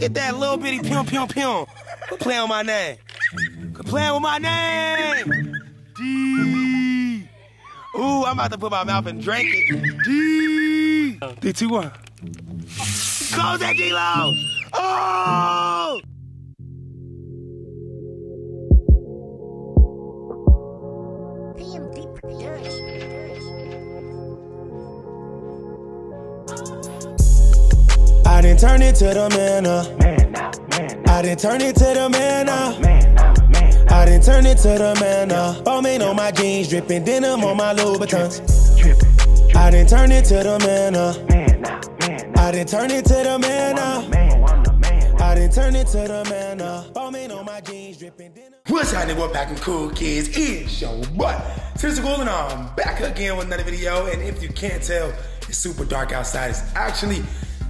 Look at that little bitty pum pum pum. Quit playing with my name. Quit playing with my name. D. Ooh, I'm about to put my mouth and drink it. D. D2-1. Close that D-Lo. Oh! Didn't turn it to the man. Man now, man now, I didn't turn it to the man man now, man now. I didn't turn it to the man uh. Balmain on my jeans, dripping denim on my Louboutins. I didn't turn it to the man man now, man now. I didn't turn it to the man. Man, I'm the man. I didn't turn it to the man uh. Balmain on my jeans, dripping denim. What's happening? We're back in Cool Kids. It's your boy, CJ So Cool. I'm back again with another video. And if you can't tell, it's super dark outside. It's actually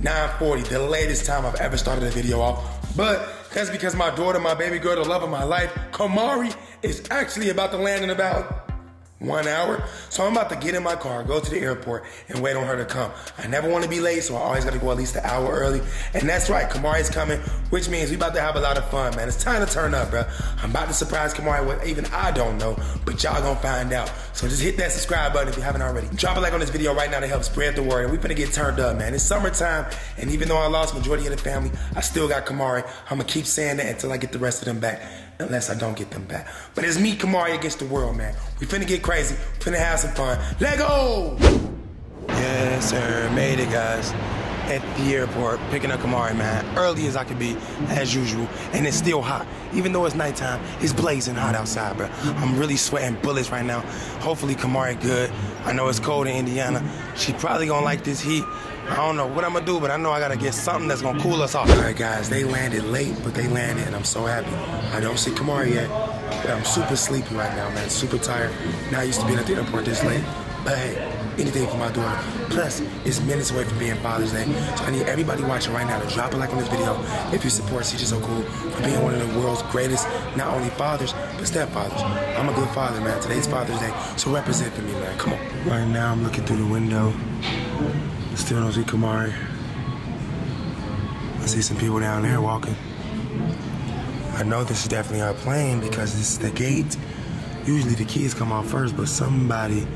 9:40, the latest time I've ever started a video off. But that's because my daughter, my baby girl, the love of my life, Camari, is actually about to land in about one hour. So I'm about to get in my car, go to the airport, and wait on her to come. I never want to be late, so I always got to go at least an hour early. And that's right, Camari's coming, which means we about to have a lot of fun, man. It's time to turn up, bro. I'm about to surprise Camari with even I don't know, but y'all gonna find out. So just hit that subscribe button if you haven't already. Drop a like on this video right now to help spread the word. And we finna get turned up, man. It's summertime, and even though I lost majority of the family, I still got Camari. I'm gonna keep saying that until I get the rest of them back unless I don't get them back. But it's me, Camari, against the world, man. We finna get crazy, finna have some fun. Let go! Yes, sir. Made it, guys. At the airport, picking up Camari, man. Early as I could be, as usual. And it's still hot. Even though it's nighttime, it's blazing hot outside, bro. I'm really sweating bullets right now. Hopefully, Camari good. I know it's cold in Indiana. She probably gonna like this heat. I don't know what I'm gonna do, but I know I gotta get something that's gonna cool us off. All right, guys, they landed late, but they landed, and I'm so happy. I don't see Camari yet, but I'm super sleepy right now, man. Super tired. Not used to being at the airport this late, but hey, anything for my daughter. Plus, it's minutes away from being Father's Day, so I need everybody watching right now to drop a like on this video if you support CJ So Cool for being one of the world's greatest, not only fathers, but stepfathers. I'm a good father, man. Today's Father's Day, so represent for me, man. Come on. Right now, I'm looking through the window. Still don't see Camari. I see some people down there walking. I know this is definitely our plane because this is the gate. Usually the kids come off first, but somebody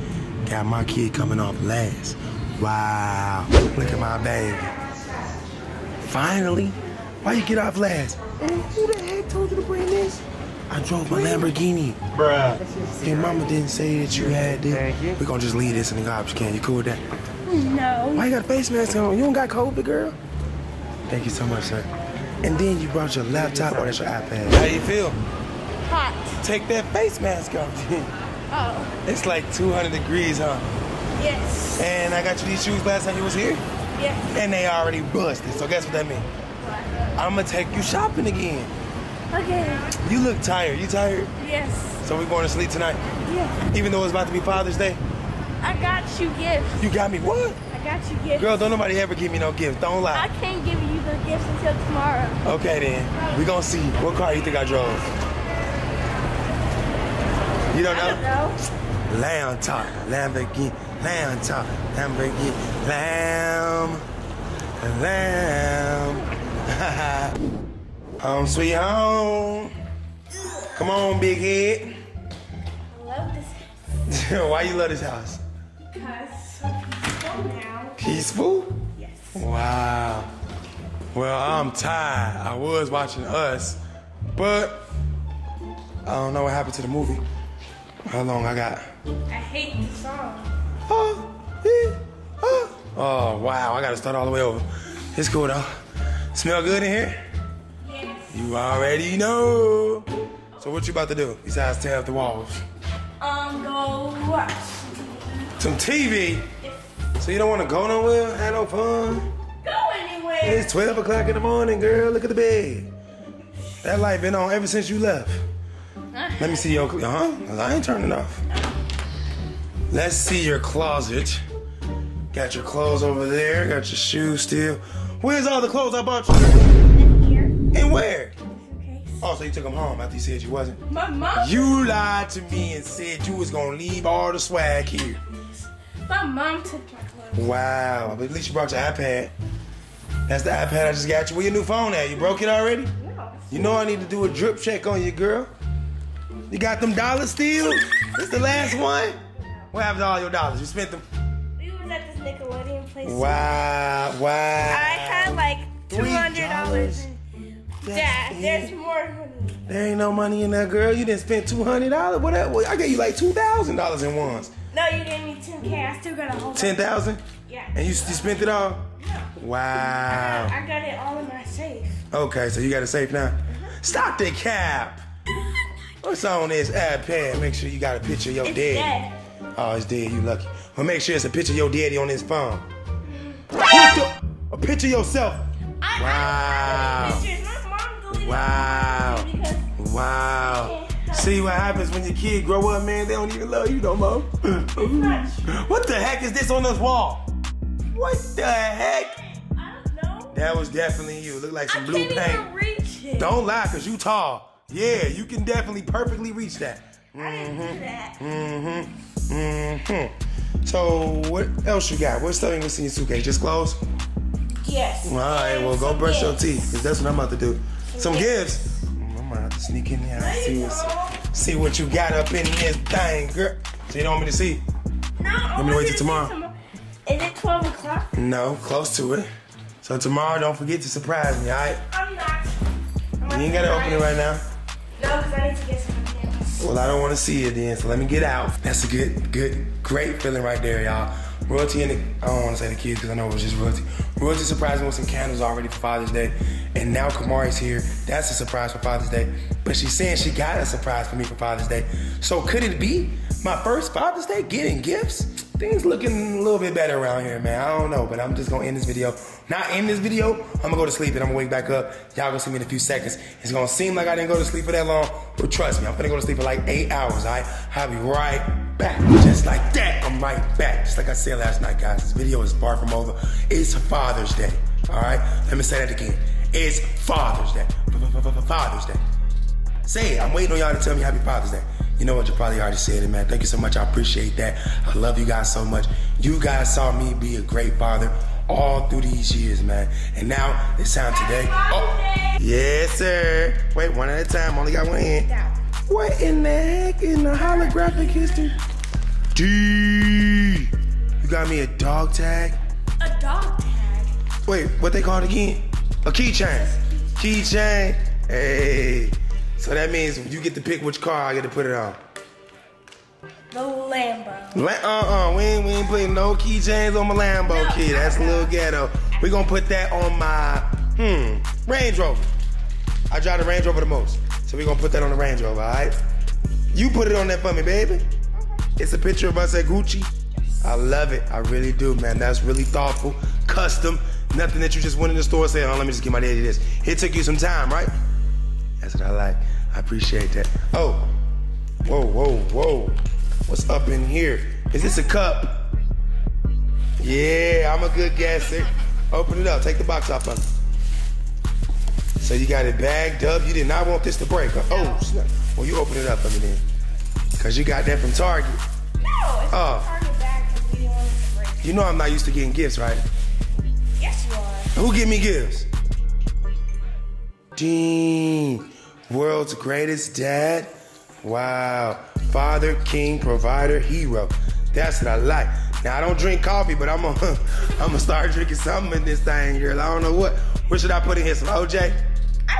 got my kid coming off last. Wow. Look at my baby. Finally. Why you get off last? And who the heck told you to bring this? I drove my Lamborghini. Bruh. Your mama didn't say that you had this. We're gonna just leave this in the garbage can. You cool with that? No. Why you got a face mask on? You don't got COVID, girl? Thank you so much, sir. And then you brought your laptop or that's your iPad. How you feel? Hot. Take that face mask off. Oh. it's like 200 degrees, huh? Yes. And I got you these shoes last time you was here, Yes. and they already busted. So guess what that means? I'm gonna take you shopping again. Okay. You look tired. You tired? Yes. So we going to sleep tonight, Yeah. even though it's about to be Father's Day. I got you gifts. You got me what? I got you gifts. Girl, don't nobody ever give me no gift. Don't lie. I can't give you the gifts until tomorrow. Okay then. We gonna see. What car you think I drove? You don't I don't know? know. Lamb top, Lamborghini, lamb top, Lamborghini, lamb, lamb. home um, sweet home. Come on, big head. I love this house. Why you love this house? Peaceful now. Peaceful? Yes. Wow. Well, I'm tired. I was watching Us, but I don't know what happened to the movie. How long I got? I hate the song. Oh, yeah, oh. oh, wow. I gotta start all the way over. It's cool though. Smell good in here? Yes. You already know. So what you about to do besides tear up the walls? Um, go watch. Some TV. So you don't want to go nowhere? Have no fun? Go anywhere. It's 12 o'clock in the morning, girl. Look at the bed. That light been on ever since you left. Let me see your, huh? I ain't turning it off. Let's see your closet. Got your clothes over there. Got your shoes still. Where's all the clothes I bought you? In here. And where? Oh, so you took them home after you said you wasn't. My mom. You lied to me and said you was gonna leave all the swag here. My mom took my clothes. Wow, at least you brought your iPad. That's the iPad I just got you. Where your new phone at? You broke it already? No. You know I need to do a drip check on you, girl. You got them dollars still? This the last one? What happened to all your dollars? You spent them? We was at this Nickelodeon place. Wow, wow. I had like two Three hundred dollars. dollars. Dad, there's more money. There ain't no money in that girl. You didn't spend two hundred dollars. What? that- I gave you like two thousand dollars in ones. No, you gave me 10k. I still got a whole. Ten thousand, Yeah. and you, you spent it all. Wow. I got it all in my safe. Okay, so you got it safe now. Mm-hmm. Stop the cap. What's on this iPad? Make sure you got a picture of your It's daddy. dead. Oh, it's dead. You lucky. Well, make sure it's a picture of your daddy on his phone. The? A picture of yourself. I, Wow. I don't have any pictures. My Wow. all my pictures because Wow. See what happens when your kid grow up, man? They don't even love you no more. what the heck is this on this wall? What the heck? I don't know. That was definitely you. Look like I some blue paint. even reach it. Don't lie, cause you tall. Yeah, you can definitely perfectly reach that. I didn't do that. Mm-hmm. Mm-hmm. So what else you got? What's stuff you see in your suitcase? Just clothes? Yes. All right, well go brush your teeth, cause that's what I'm about to do. Some gifts. Sneak in there and see what's, see what you got up in this thing, girl. So you don't want me to see? No, I me wait till tomorrow? Is it 12 o'clock? No, close to it. So tomorrow, don't forget to surprise me, all right? I'm not. You ain't gotta open it right now. No, because I need to get some cameras. Well, I don't want to see it then, so let me get out. That's a good, good, great feeling right there, y'all. Royalty and the, I don't want to say the kids because I know it was just royalty. Royalty surprised me with some candles already for Father's Day, and now Camari's here. That's a surprise for Father's Day. But she's saying she got a surprise for me for Father's Day. So could it be my first Father's Day getting gifts? Things looking a little bit better around here, man. I don't know, but I'm just gonna end this video. Not end this video. I'm gonna go to sleep and I'm gonna wake back up. Y'all gonna see me in a few seconds. It's gonna seem like I didn't go to sleep for that long, but trust me, I'm gonna go to sleep for like eight hours. Alright, I'll be right back, just like that. I'm right back, just like I said last night, guys. This video is far from over. It's Father's Day. All right, let me say that again. It's Father's Day. Father's Day. Say it. I'm waiting on y'all to tell me Happy Father's Day. You know what? You probably already said it, man. Thank you so much. I appreciate that. I love you guys so much. You guys saw me be a great father all through these years, man. And now it's time today. Oh, yes, sir. Wait, one at a time. Only got one hand. Down. What in the heck in the holographic history? D. You got me a dog tag. A dog tag. Wait, what they call it again? A keychain. Keychain. Hey. So that means you get to pick which car I get to put it on. The Lambo. La- uh-uh, we ain't, we ain't putting no keychains on my Lambo, No, kid. That's a little ghetto. We gonna put that on my, hmm, Range Rover. I drive the Range Rover the most. So we gonna put that on the Range Rover, all right? You put it on there for me, baby. It's a picture of us at Gucci. I love it. I really do, man. That's really thoughtful, custom. Nothing that you just went in the store and said, oh, let me just give my daddy this. It took you some time, right? That's what I like. I appreciate that. Oh, whoa, whoa, whoa. What's up in here? Is this a cup? Yeah, I'm a good guesser. Open it up. Take the box off of it. So you got it bagged up. You did not want this to break. huh? Oh, snap. Well, you open it up for me then. Because you got that from Target. No, it's Oh. Target bag because we want it to break. You know I'm not used to getting gifts, right? Yes, you are. Who give me gifts? Dean, world's greatest dad. Wow. Father, king, provider, hero. That's what I like. Now I don't drink coffee, but I'm gonna I'm gonna start drinking something in this thing, girl. I don't know what. What should I put in here? Some OJ?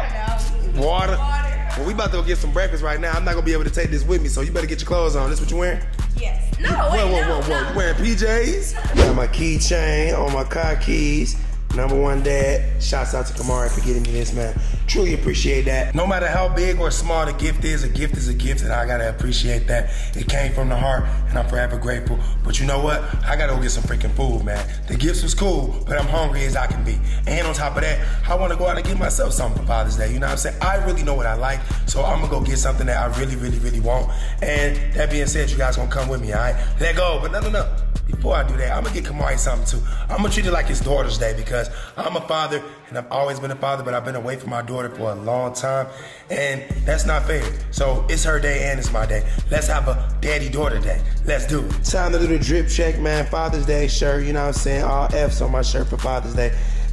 Don't know. Water? Water. Well, we about to go get some breakfast right now. I'm not gonna be able to take this with me, so you better get your clothes on. This what you wearing? Yes. No, wait, Whoa, whoa, no, whoa, whoa. no. You wearing PJs? Got my keychain on my car keys. Number one dad. Shouts out to Camari for getting me this, man. Truly appreciate that. No matter how big or small the gift is, a gift is a gift, and I gotta appreciate that. It came from the heart, and I'm forever grateful. But you know what? I gotta go get some freaking food, man. The gifts was cool, but I'm hungry as I can be. And on top of that, I wanna go out and get myself something for Father's Day. You know what I'm saying? I really know what I like, so I'm gonna go get something that I really, really, really want. And that being said, you guys gonna come with me, alright? Let go. But no, no, no. Before I do that, I'm gonna get Camari something too. I'm gonna treat it like his daughter's day because I'm a father and I've always been a father, but I've been away from my daughter for a long time, and that's not fair. So it's her day and it's my day. Let's have a daddy daughter day. Let's do it. Time to do the drip check, man. Father's Day shirt, you know what I'm saying? All F's on my shirt for Father's Day.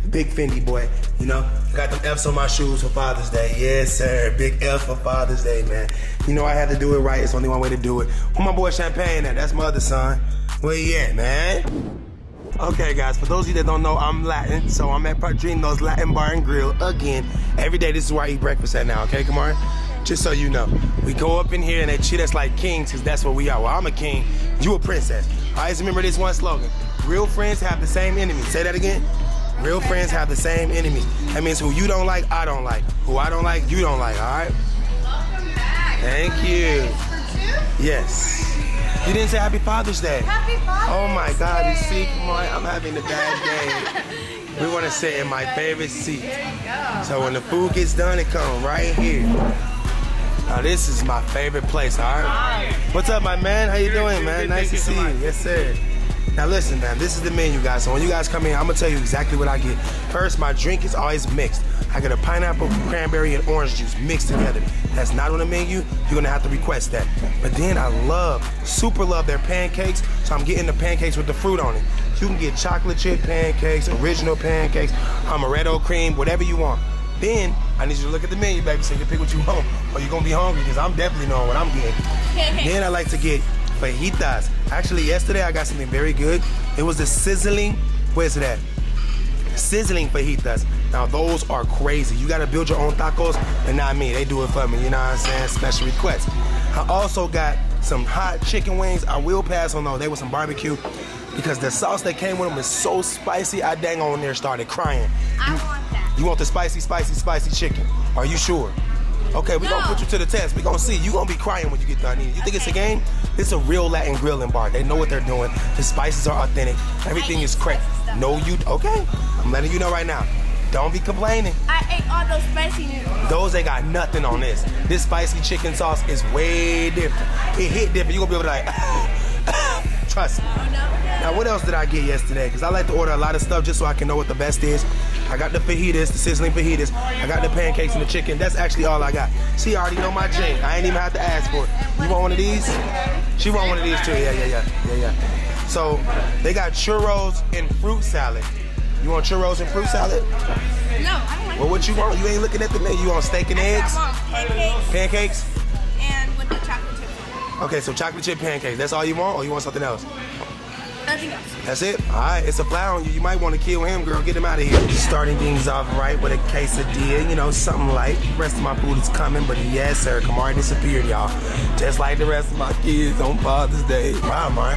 Big Fendi boy. You know, got them F's on my shoes for Father's Day. Yes, sir. Big F for Father's Day, man. You know I had to do it right. It's only one way to do it. Where my boy Champagne at? That's my other son. Where he at, man? Okay, guys, for those of you that don't know, I'm Latin, so I'm at Padrino's Latin Bar and Grill again. Every day, this is where I eat breakfast at now, okay, Kamar? Just so you know. We go up in here and they treat us like kings, because that's what we are. Well, I'm a king, you a princess. I always remember this one slogan Real friends have the same enemies. Say that again. Real friends have the same enemies. That means who you don't like, I don't like. Who I don't like, you don't like, all right? Welcome back. Thank you. Yes. You didn't say Happy Father's Day. Happy Father's Oh my God, you see, Day. come on, I'm having a bad day. We want to sit in my favorite seat. There you go. So when the food gets done, it come right here. Now this is my favorite place, all right? What's up, my man? How you doing, man? Nice to see you. Yes, sir. Now listen, man, this is the menu, guys. So when you guys come in, I'm gonna tell you exactly what I get. First, my drink is always mixed. I get a pineapple, cranberry, and orange juice mixed together. That's not on the menu. You're gonna have to request that. But then I love, super love their pancakes. So I'm getting the pancakes with the fruit on it. You can get chocolate chip pancakes, original pancakes, amaretto cream, whatever you want. Then I need you to look at the menu, baby, so you can pick what you want. Or you're gonna be hungry because I'm definitely knowing what I'm getting. Then I like to get fajitas. Actually, yesterday I got something very good. It was the sizzling, where's that? Sizzling fajitas. Now those are crazy. You gotta build your own tacos, and not me. They do it for me, you know what I'm saying? Special request. I also got some hot chicken wings. I will pass on those. They were some barbecue. Because the sauce that came with them is so spicy, I dang on there started crying. I want that. You want the spicy, spicy, spicy chicken? Are you sure? Okay, we gonna put you to the test. We gonna see. You gonna be crying when you get done eating. You think it's a game? It's a real Latin grilling bar. They know what they're doing. The spices are authentic. Everything is correct. No, you okay? I'm letting you know right now. Don't be complaining. I ate all those spicy noodles. Those ain't got nothing on this. This spicy chicken sauce is way different. It hit different. You gonna be able to like, trust me. Oh, no, no. Now, what else did I get yesterday? Because I like to order a lot of stuff just so I can know what the best is. I got the fajitas, the sizzling fajitas. I got the pancakes and the chicken. That's actually all I got. See, I already know my drink. I ain't even have to ask for it. You want one of these? She want one of these too. Yeah, yeah, yeah, yeah, yeah. So they got churros and fruit salad. You want churros and fruit salad? No, I don't like Well, what you want? You ain't looking at the menu. You want steak and eggs? Pancakes Pancakes? Okay, so chocolate chip pancakes. That's all you want, or you want something else? Nothing else. That's it. All right, it's a fly on you. You might want to kill him, girl. Get him out of here. Starting things off right with a quesadilla, you know, something light. The rest of my food is coming, but yes, sir, Camari disappeared, y'all. Just like the rest of my kids on Father's Day. Wow, man.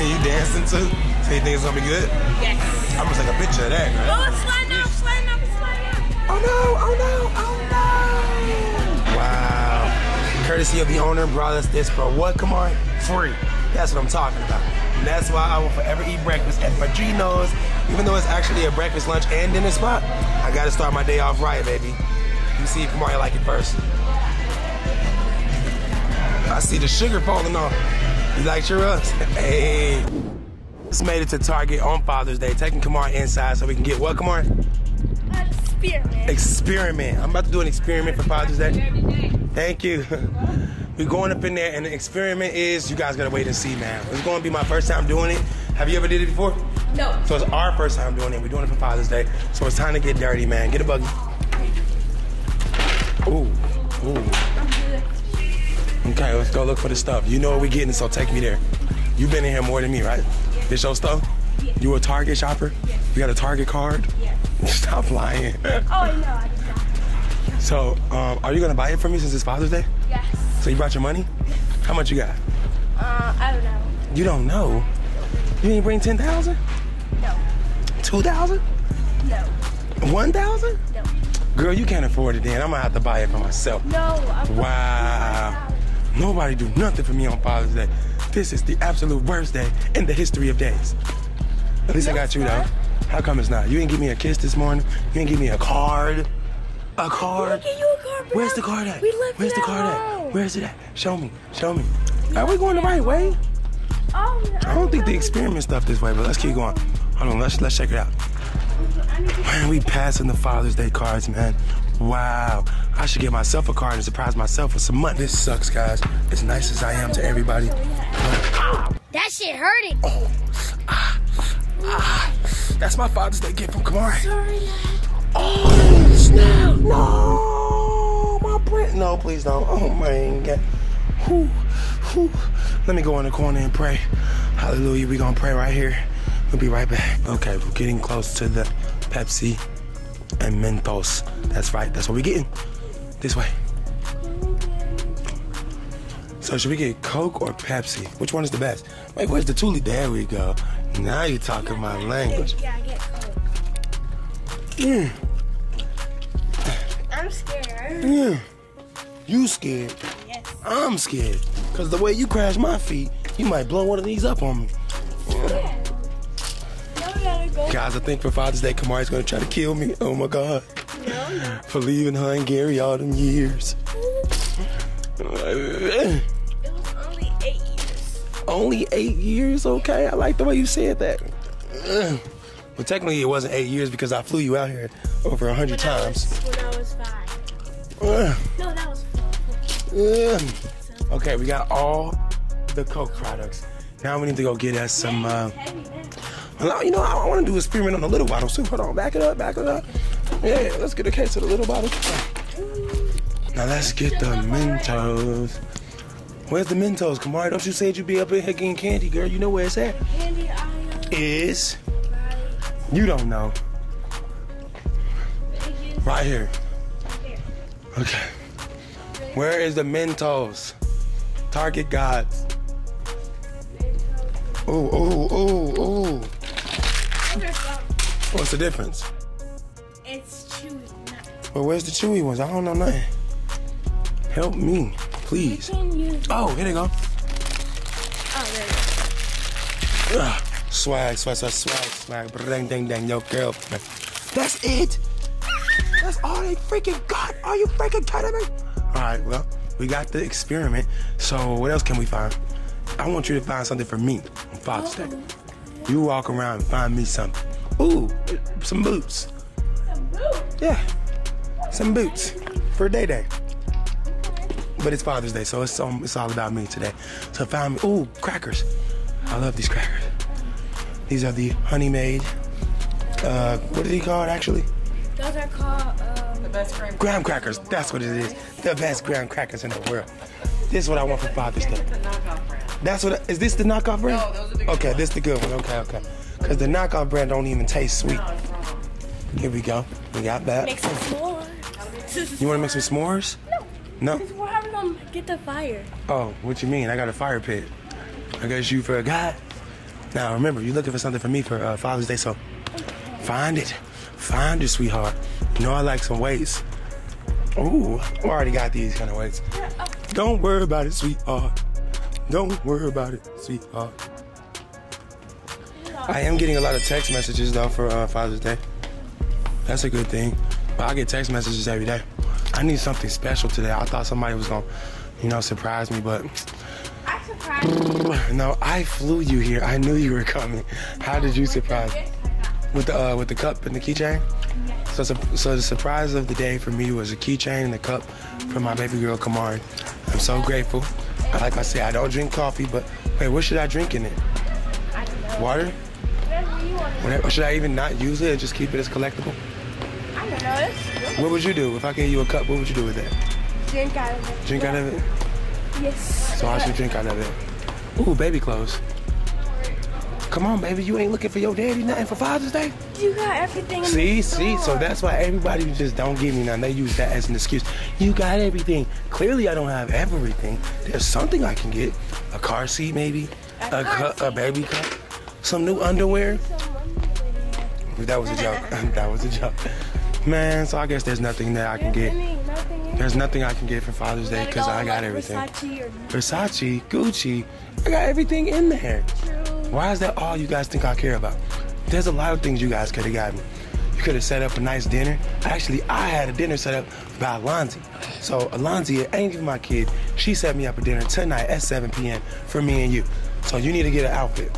you dancing too? So you think it's gonna be good? Yes. I'm gonna take a picture of that, right? Oh, it's sliding out, sliding out, sliding out. Oh no, oh no, oh no. Courtesy of the owner brought us this, bro. What, Camari? Free. That's what I'm talking about. And that's why I will forever eat breakfast at Padrino's. Even though it's actually a breakfast, lunch, and dinner spot, I gotta start my day off right, baby. You see if Camari like it first. I see the sugar falling off. You like your churros? Hey. Just made it to Target on Father's Day, taking Kamar inside so we can get what, Kamar? Experiment. experiment. I'm about to do an experiment for Father's Day. Thank you. We're going up in there, and the experiment is you guys gotta wait and see, man. It's gonna be my first time doing it. Have you ever did it before? No. So it's our first time doing it. We're doing it for Father's Day. So it's time to get dirty, man. Get a buggy. Ooh, ooh. Okay, let's go look for the stuff. You know what we're getting, so take me there. You've been in here more than me, right? This your stuff? You a Target shopper? You got a Target card? Yeah. Stop lying. Oh, no, I just got So, um, are you gonna buy it for me since it's Father's Day? Yes. So you brought your money? How much you got? Uh, I don't know. You don't know. You ain't bring ten thousand? No. Two thousand? No. One thousand? No. Girl, you can't afford it then. I'm gonna have to buy it for myself. No. I'm Wow. Nobody do nothing for me on Father's Day. This is the absolute worst day in the history of days. At least I got you though. How come it's not? You ain't give me a kiss this morning. You ain't give me a card. A card. Get you a card. Where's the card at? Where's it the card at? Where's it at? Show me. Show me. Are we going the right way? Oh, no, I don't think the experiment stuff this way, but let's keep going. Hold on, let's let's check it out. Man, we passing the Father's Day cards, man. Wow. I should get myself a card and surprise myself with some money. This sucks, guys. As nice as I am to everybody. That shit hurting. Oh, ah, ah. That's my Father's Day gift from Camari. Sorry. Oh, snap. No, my brain. No, please don't. Oh, my God. Whew, whew. Let me go in the corner and pray. Hallelujah. We're going to pray right here. We'll be right back. Okay, we're getting close to the Pepsi and Mentos. That's right. That's what we're getting. This way. So should we get Coke or Pepsi? Which one is the best? Wait, where's the Tuli? There we go. Now you're talking my language. Yeah, get Mm, I'm scared. Yeah. You scared? Yes. I'm scared. Cause the way you crash my feet, you might blow one of these up on me. Yeah. No, we gotta go. Guys, I think for Father's Day, Camari's gonna try to kill me. Oh my God. No, no. For leaving her and Gary all them years. It was only eight years. Only eight years, okay? I like the way you said that. But technically, it wasn't eight years because I flew you out here over a hundred I times. was- When I was five. Ugh. No, that was four. Ugh. Okay, we got all the Coke products. Now we need to go get us some. Uh, well, you know, I want to do an experiment on the little bottles too. Hold on, back it up, back it up. Yeah, let's get a case of the little bottles. Now let's get the Mentos. Where's the Mentos, Camari? Don't you say you'd be up in here getting candy, girl? You know where it's at? Candy aisle. Is Right. You don't know. Right here. Okay. Where is the Mentos? Target gods. Ooh, ooh, ooh, ooh. Those are some. What's the difference? It's chewy. Not. Well, where's the chewy ones? I don't know nothing. Help me, please. You can use. Oh, here they go. Oh, there you go. Ugh. Swag, swag, swag, swag, swag. Dang, dang, dang, yo, girlfriend. That's it. That's all they freaking got. Are you freaking kidding me? All right, well, we got the experiment. So what else can we find? I want you to find something for me on Father's Day. You walk around and find me something. Ooh, some boots. Some boots. Yeah, some boots for Day Day. But it's Father's Day, so it's um, it's all about me today. So find me. Ooh, crackers. I love these crackers. These are the honey made. Uh, what is he called actually? Those are called. Um, The best friend. Graham crackers. That's what it is. The best graham crackers in the world. This is what I want for Father's Day. The knockoff brand. That's what. Is this the knockoff brand? No, those are the good Okay, ones. this is the good one. Okay, okay. Because the knockoff brand don't even taste sweet. No. Here we go. We got that. make some s'mores. You want to make some s'mores? No. No. We're having them get the fire. Oh, what you mean? I got a fire pit. I guess you for a guy. Now remember, you're looking for something for me for uh, Father's Day, so find it. Find it, sweetheart. You know I like some weights. Ooh, I already got these kind of weights. Don't worry about it, sweetheart. Don't worry about it, sweetheart. I am getting a lot of text messages though for uh, Father's Day. That's a good thing. But I get text messages every day. I need something special today. I thought somebody was gonna, you know, surprise me, but surprised. no, I flew you here. I knew you were coming. How did you surprise? With the uh, with the cup and the keychain. So, so the surprise of the day for me was a keychain and a cup from my baby girl Camari. I'm so grateful. Like I said, I don't drink coffee, but wait, what should I drink in it? I don't know. Water? Whatever you want. Whatever. Should I even not use it and just keep it as collectible? I don't know. What would you do if I gave you a cup? What would you do with that? Drink out of it. Drink out of it. Yes. So I should drink out of it. Ooh, baby clothes. Come on, baby, you ain't looking for your daddy nothing for Father's Day. You got everything. In See, see, so that's why everybody just don't give me nothing. They use that as an excuse. You got everything. Clearly, I don't have everything. There's something I can get. A car seat, maybe. A, car cu- a baby cup. Some new underwear. That was a joke. that was a joke. Man, so I guess there's nothing that I can get. There's nothing I can get for Father's Day because I got everything. Versace or Versace, Gucci, I got everything in there. Why is that all you guys think I care about? There's a lot of things you guys could have gotten. You could have set up a nice dinner. Actually, I had a dinner set up by Alonzi. So Alonzi ain't even my kid. She set me up a dinner tonight at 7 p.m. for me and you. So you need to get an outfit,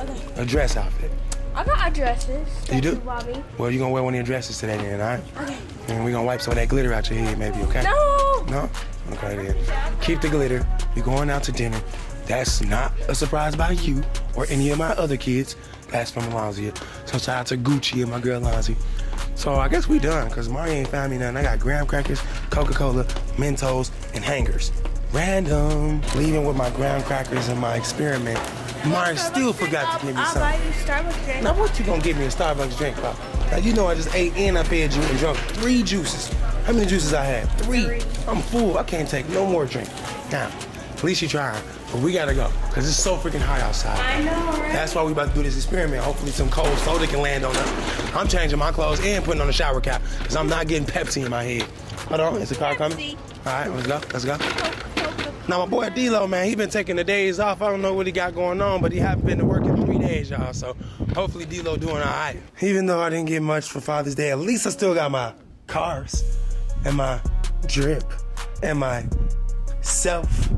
Okay. a dress outfit. I got dresses. You do? Bobby. Well, you're gonna wear one of your dresses today then, all right? Okay. And we're gonna wipe some of that glitter out your head maybe, okay? No. No? Okay then. Keep the glitter. You're going out to dinner. That's not a surprise by you or any of my other kids. That's from Alonzia. So shout out to Gucci and my girl Lonzie. So I guess we done, cause Mari ain't found me nothing. I got graham crackers, Coca-Cola, Mentos, and hangers. Random. Leaving with my graham crackers and my experiment. Mari still forgot to give me I'll buy something. you Starbucks drink. Now what you gonna give me a Starbucks drink, Pop? Now you know I just ate and I fed you and drunk three juices. How many juices I had? Three. Three. I'm full. I can't take no more drink. Now, at least you trying. But we gotta go. Cause it's so freaking hot outside. I know, right? That's why we about to do this experiment. Hopefully some cold soda can land on us. I'm changing my clothes and putting on a shower cap. Cause I'm not getting Pepsi in my head. Hold on, is the car coming? All right, let's go, let's go. Now my boy D-Lo, man, he been taking the days off. I don't know what he got going on, but he haven't been to work in three days, y'all. So hopefully D-Lo doing all right. Even though I didn't get much for Father's Day, at least I still got my cars and my drip and my self.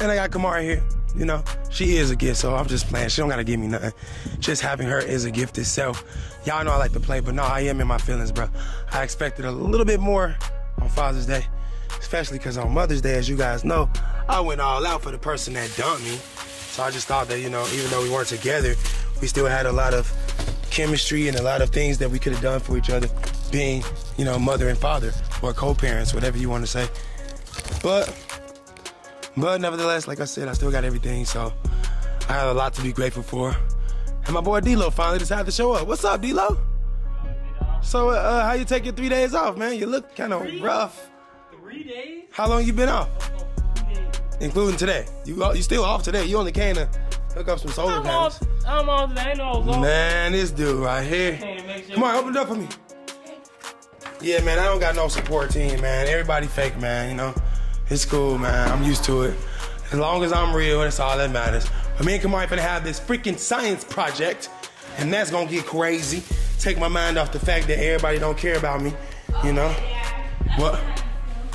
And I got Camari here. You know, she is a gift, so I'm just playing. She don't gotta give me nothing. Just having her is a gift itself. Y'all know I like to play, but no, I am in my feelings, bro. I expected a little bit more on Father's Day, especially because on Mother's Day, as you guys know, I went all out for the person that dumped me. So I just thought that, you know, even though we weren't together, we still had a lot of chemistry and a lot of things that we could have done for each other, being, you know, mother and father or co-parents, whatever you want to say. But but nevertheless, like I said, I still got everything, so I have a lot to be grateful for. And my boy D-Lo finally decided to show up. What's up, D-Lo? So, uh, how you take your three days off, man? You look kind of rough. Three days? How long you been off? Oh, Two. Including today. You you still off today. You only came to hook up some solar I'm panels. off. I'm off today. I know I was off. Man, this dude right here. Sure- Come on, open it up for me. Yeah, man, I don't got no support team, man. Everybody fake, man, you know. It's cool, man. I'm used to it. As long as I'm real, that's all that matters. But me and Camari finna have this freaking science project, and that's gonna get crazy. Take my mind off the fact that everybody don't care about me, you know. Oh, what?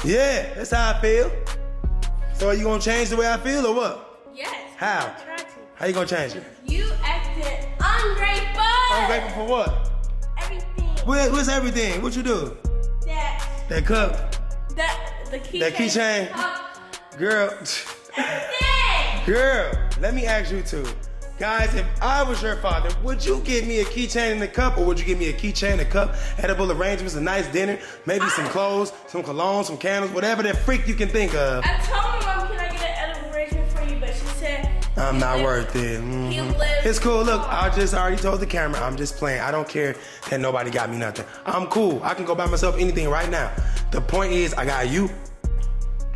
Yeah, that's how I feel. So are you gonna change the way I feel or what? Yes. How? I tried to. How you gonna change it? You acted ungrateful. I'm for what? Everything. What, what's everything? What you do? That. That cup, That. The keychain. That keychain? Girl. everything. Girl, let me ask you two. Guys, if I was your father, would you give me a keychain and a cup, or would you give me a keychain, and a cup, edible arrangements, a nice dinner, maybe some clothes, some cologne, some candles, whatever that freak you can think of? I told my mom, can I get an edible arrangement for you? But she said. I'm not worth it. He Mhm. lives. It's cool. Look, I just already told the camera, I'm just playing. I don't care that nobody got me nothing. I'm cool. I can go buy myself anything right now. The point is, I got you.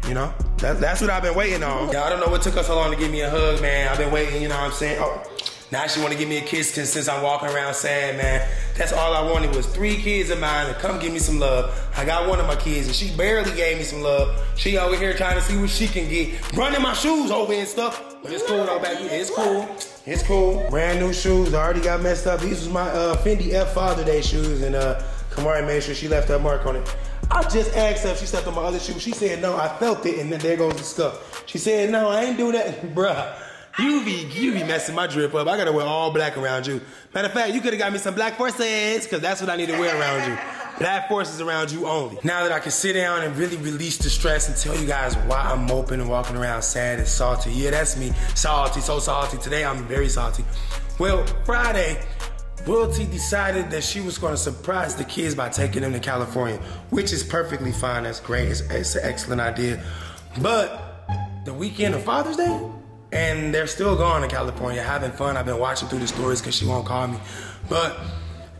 You know, that, that's what I've been waiting on. I don't know what took us so long to give me a hug, man. I've been waiting, you know what I'm saying? Oh, now she want to give me a kiss since, since I'm walking around sad, man. That's all I wanted was three kids of mine to come give me some love. I got one of my kids, and she barely gave me some love. She over here trying to see what she can get, running my shoes over and stuff. But it's cool though, baby. It's cool. It's cool. Brand new shoes. I already got messed up. These was my uh, Fendi F Father Day shoes, and uh, Camari made sure she left her mark on it. I just asked her if she stepped on my other shoe. She said no. I felt it, and then there goes the scuff. She said no, I ain't do that, bruh. You be you be messing my drip up. I gotta wear all black around you. Matter of fact, you could have got me some black forces, cause that's what I need to wear around you. Black forces around you only. Now that I can sit down and really release the stress and tell you guys why I'm moping and walking around sad and salty. Yeah, that's me. Salty, so salty. Today I'm very salty. Well, Friday, Royalty decided that she was going to surprise the kids by taking them to California, which is perfectly fine. That's great. It's, it's an excellent idea. But the weekend of Father's Day, and they're still gone to California having fun. I've been watching through the stories because she won't call me. But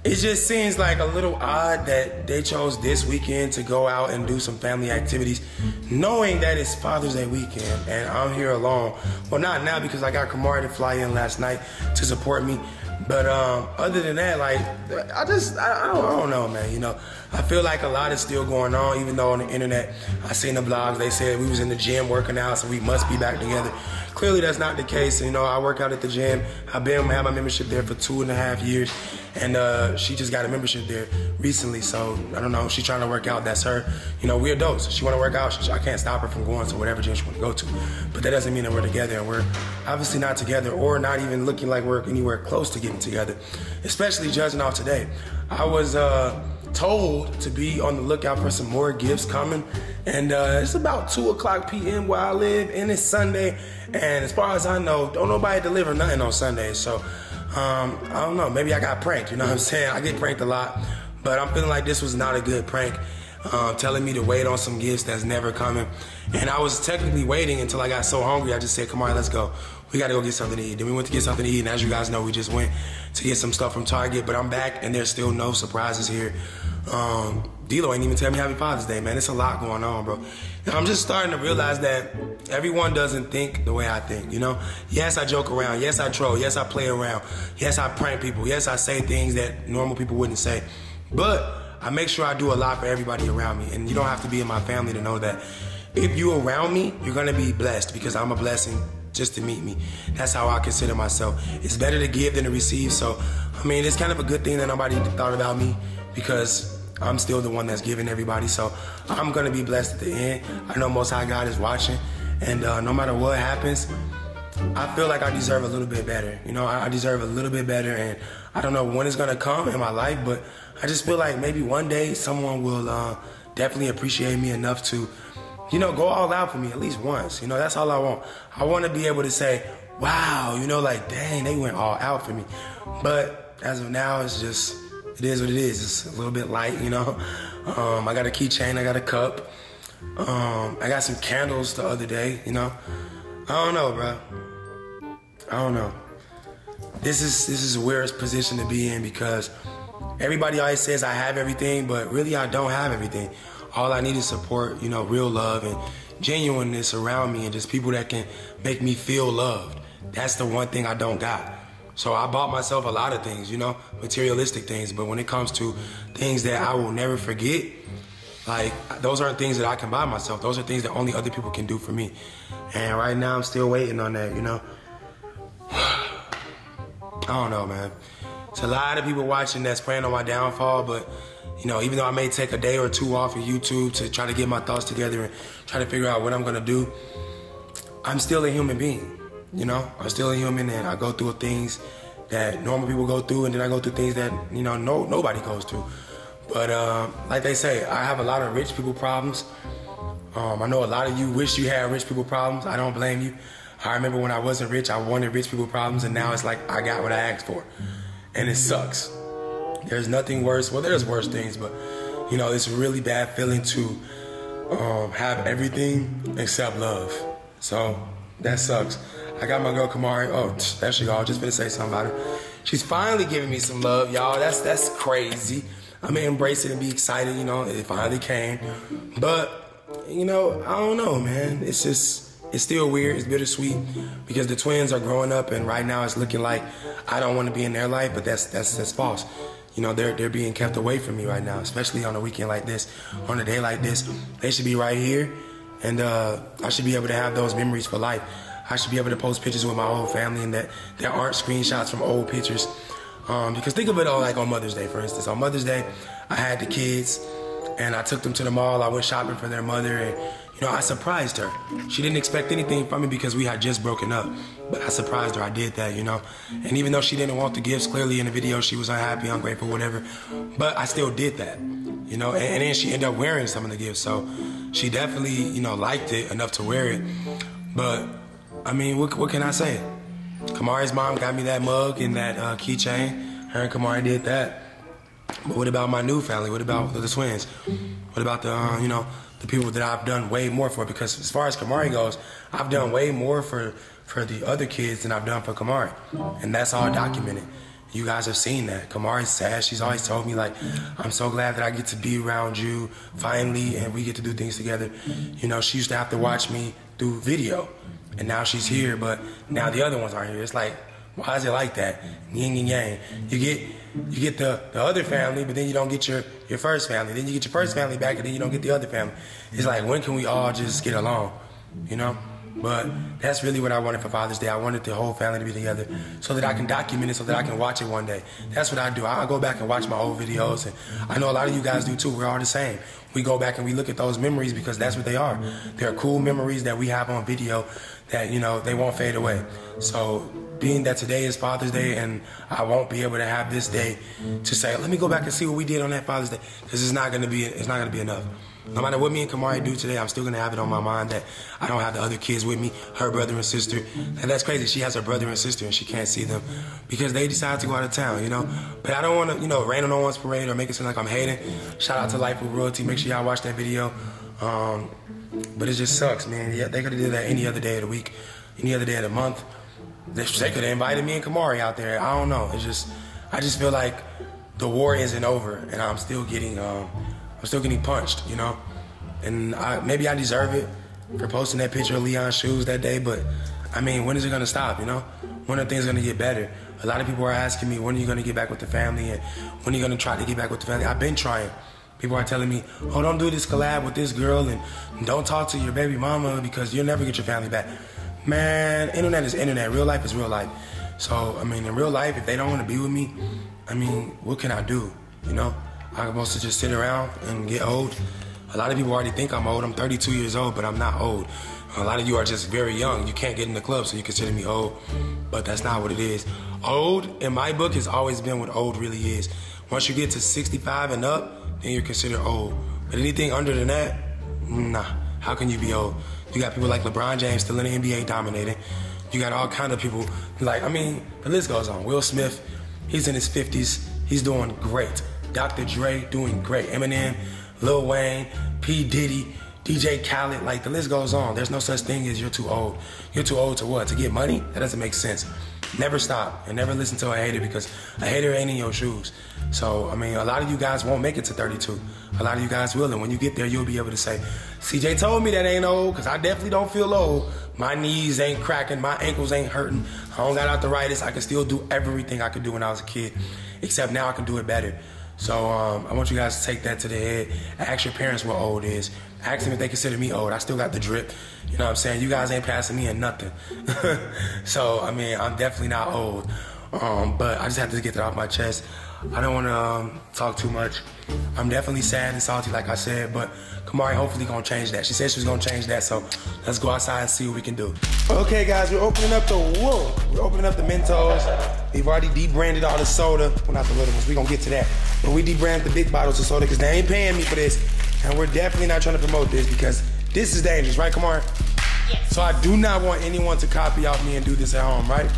it just seems like a little odd that they chose this weekend to go out and do some family activities, knowing that it's Father's Day weekend and I'm here alone. Well, not now because I got Camari to fly in last night to support me. But um, other than that, like I just I, I, don't, I don't know, man. You know, I feel like a lot is still going on. Even though on the internet, I seen the blogs they said we was in the gym working out, so we must be back together. Clearly, that's not the case. You know, I work out at the gym. I've been have my membership there for two and a half years, and uh, she just got a membership there recently. So I don't know. She's trying to work out. That's her. You know, we're adults. She want to work out. She, I can't stop her from going to whatever gym she want to go to. But that doesn't mean that we're together, and we're obviously not together, or not even looking like we're anywhere close to getting together. Especially judging off today. I was. Uh, told to be on the lookout for some more gifts coming. And uh, it's about 2 o'clock p.m. where I live, and it's Sunday. And as far as I know, don't nobody deliver nothing on Sundays. So Um, I don't know. Maybe I got pranked. You know what I'm saying? I get pranked a lot, but I'm feeling like this was not a good prank. Um, telling me to wait on some gifts that's never coming, and I was technically waiting until I got so hungry. I just said, "Come on, let's go. We got to go get something to eat." Then we went to get something to eat, and as you guys know, we just went to get some stuff from Target. But I'm back, and there's still no surprises here. Um, D'Lo ain't even tell me Happy Father's Day, man. It's a lot going on, bro. I'm just starting to realize that everyone doesn't think the way I think, you know? Yes, I joke around. Yes, I troll. Yes, I play around. Yes, I prank people. Yes, I say things that normal people wouldn't say. But I make sure I do a lot for everybody around me. And you don't have to be in my family to know that. If you're around me, you're gonna be blessed because I'm a blessing just to meet me. That's how I consider myself. It's better to give than to receive. So, I mean, it's kind of a good thing that nobody thought about me because I'm still the one that's giving everybody. So I'm gonna be blessed at the end. I know Most High God is watching, and uh, no matter what happens, I feel like I deserve a little bit better. You know, I deserve a little bit better, and I don't know when it's gonna come in my life, but I just feel like maybe one day someone will uh, definitely appreciate me enough to, you know, go all out for me at least once. You know, that's all I want. I want to be able to say, wow, you know, like, dang, they went all out for me. But as of now, it's just it is what it is. It's a little bit light, you know. Um, I got a keychain, I got a cup. Um, I got some candles the other day, you know. I don't know, bro. I don't know. This is this is a weird position to be in because everybody always says I have everything, but really I don't have everything. All I need is support, you know, real love and genuineness around me and just people that can make me feel loved. That's the one thing I don't got. So I bought myself a lot of things, you know, materialistic things. But when it comes to things that I will never forget, like those aren't things that I can buy myself. Those are things that only other people can do for me. And right now I'm still waiting on that, you know. I don't know, man. It's a lot of people watching that's praying on my downfall, but you know, even though I may take a day or two off of YouTube to try to get my thoughts together and try to figure out what I'm gonna do, I'm still a human being. You know, I'm still a human and I go through things that normal people go through, and then I go through things that you know no nobody goes through. But uh, like they say, I have a lot of rich people problems. Um, I know a lot of you wish you had rich people problems. I don't blame you. I remember when I wasn't rich, I wanted rich people problems, and now it's like I got what I asked for, and it sucks. There's nothing worse. Well, there's worse things, but you know, it's a really bad feeling to um, have everything except love. So that sucks. I got my girl Camari. Oh, she go. Just gonna say something about her. She's finally giving me some love, y'all. That's that's crazy. I'm gonna embrace it and be excited. You know, it finally came. But you know, I don't know, man. It's just it's still weird. It's bittersweet because the twins are growing up, and right now it's looking like I don't want to be in their life. But that's that's that's false. You know, they're they're being kept away from me right now, especially on a weekend like this, on a day like this. They should be right here, and uh, I should be able to have those memories for life. I should be able to post pictures with my whole family and that there aren't screenshots from old pictures. Um, because think of it all like on Mother's Day, for instance. On Mother's Day, I had the kids and I took them to the mall. I went shopping for their mother and, you know, I surprised her. She didn't expect anything from me because we had just broken up. But I surprised her. I did that, you know. And even though she didn't want the gifts, clearly in the video she was unhappy, ungrateful, whatever. But I still did that, you know. And, and then she ended up wearing some of the gifts. So she definitely, you know, liked it enough to wear it. But I mean, what, what can I say? Camari's mom got me that mug and that uh, keychain. Her and Camari did that. But what about my new family? What about the twins? What about the, uh, you know, the people that I've done way more for? Because as far as Camari goes, I've done way more for, for the other kids than I've done for Camari. And that's all documented. You guys have seen that. Camari's sad. She's always told me, like, I'm so glad that I get to be around you finally and we get to do things together. You know, she used to have to watch me through video and now she's here, but now the other ones aren't here. It's like, why is it like that? Yin and yang. You get you get the, the other family, but then you don't get your, your first family. Then you get your first family back, and then you don't get the other family. It's like, when can we all just get along? You know? But that's really what I wanted for Father's Day. I wanted the whole family to be together so that I can document it, so that I can watch it one day. That's what I do. I go back and watch my old videos, and I know a lot of you guys do too. We're all the same. We go back and we look at those memories because that's what they are. They're cool memories that we have on video that, you know, they won't fade away. So being that today is Father's Day and I won't be able to have this day to say, let me go back and see what we did on that Father's Day because it's not to be, it's not to be enough. No matter what me and Camari do today, I'm still gonna have it on my mind that I don't have the other kids with me, her brother and sister. And that's crazy. She has her brother and sister and she can't see them because they decided to go out of town, you know? But I don't wanna, you know, rain on no one's parade or make it seem like I'm hating. Shout out to Life with Royalty. Make sure y'all watch that video. Um, but it just sucks, man. Yeah, they could have did that any other day of the week, any other day of the month. They, they could have invited me and Camari out there. I don't know. It's just, I just feel like the war isn't over, and I'm still getting, um, I'm still getting punched, you know. And I, maybe I deserve it for posting that picture of Leon's shoes that day, but I mean, when is it gonna stop? You know, when are things gonna get better? A lot of people are asking me, when are you gonna get back with the family, and when are you gonna try to get back with the family? I've been trying. People are telling me, oh, don't do this collab with this girl, and don't talk to your baby mama because you'll never get your family back. Man, internet is internet. Real life is real life. So, I mean, in real life, if they don't want to be with me, I mean, what can I do? You know, I'm supposed to just sit around and get old. A lot of people already think I'm old. I'm 32 years old, but I'm not old. A lot of you are just very young. You can't get in the club, so you consider me old. But that's not what it is. Old, in my book, has always been what old really is. Once you get to 65 and up, then you're considered old. But anything under than that, nah. How can you be old? You got people like LeBron James still in the NBA dominating. You got all kind of people like I mean the list goes on. Will Smith, he's in his 50s, he's doing great. Dr. Dre doing great. Eminem, Lil Wayne, P Diddy, DJ Khaled, like the list goes on. There's no such thing as you're too old. You're too old to what? To get money? That doesn't make sense. Never stop and never listen to a hater because a hater ain't in your shoes. So, I mean, a lot of you guys won't make it to 32. A lot of you guys will, and when you get there, you'll be able to say, CJ told me that ain't old, because I definitely don't feel old. My knees ain't cracking, my ankles ain't hurting. I don't got arthritis. I can still do everything I could do when I was a kid, except now I can do it better. So um, I want you guys to take that to the head. Ask your parents what old is. Ask them if they consider me old. I still got the drip. You know what I'm saying? You guys ain't passing me in nothing. so, I mean, I'm definitely not old. Um, but I just have to get that off my chest. I don't want to um, talk too much. I'm definitely sad and salty, like I said, but Camari hopefully gonna change that. She said she was gonna change that, so let's go outside and see what we can do. Okay, guys, we're opening up the whoa. We're opening up the Mentos. We've already debranded all the soda. Well, not the little ones. We're gonna get to that. But we debranded the big bottles of soda because they ain't paying me for this, and we're definitely not trying to promote this because this is dangerous, right, Camari? Yes. So I do not want anyone to copy off me and do this at home, right?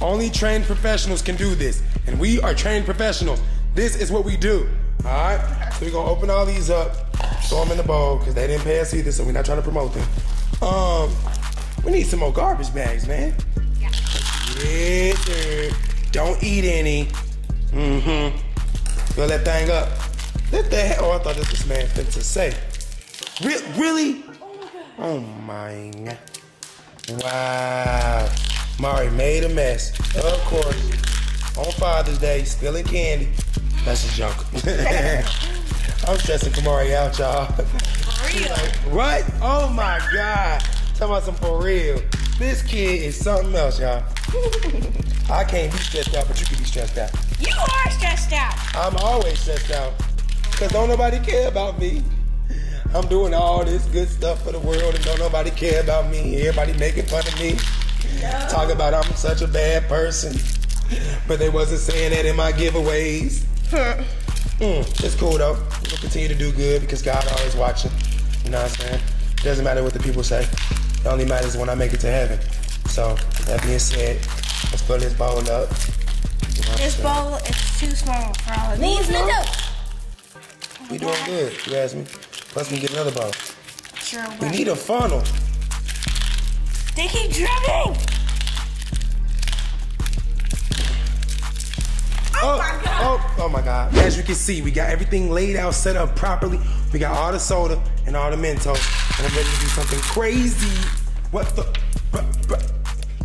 Only trained professionals can do this. And we are trained professionals. This is what we do. All right? So we're going to open all these up, throw them in the bowl, because they didn't pay us either, so we're not trying to promote them. Um, We need some more garbage bags, man. Yeah. Yeah, sir. Don't eat any. Mm-hmm. Fill that thing up. What the hell? Oh, I thought this was man fit to say. Re- really? Oh, oh my god. Wow. Mari made a mess. Of course. On Father's Day, spilling candy. That's a joke. I'm stressing Camari out, y'all. For Real. What? Oh my God. Talking about some for real. This kid is something else, y'all. I can't be stressed out, but you can be stressed out. You are stressed out. I'm always stressed out. Cause don't nobody care about me. I'm doing all this good stuff for the world and don't nobody care about me. Everybody making fun of me. Talk about I'm such a bad person. But they wasn't saying that in my giveaways. Huh. Mm, it's cool though. We'll continue to do good because God always watching. You know what I'm saying? Doesn't matter what the people say. It only matters when I make it to heaven. So that being said, let's fill this bowl up. You know This bowl is too small for all of these. Mentos. We doing good, you ask me. Plus we get another bottle. Sure We need a funnel. They keep drumming. Oh, oh, my God. oh, oh my God. As you can see, we got everything laid out, set up properly. We got all the soda and all the Mentos. And I'm ready to do something crazy. What the?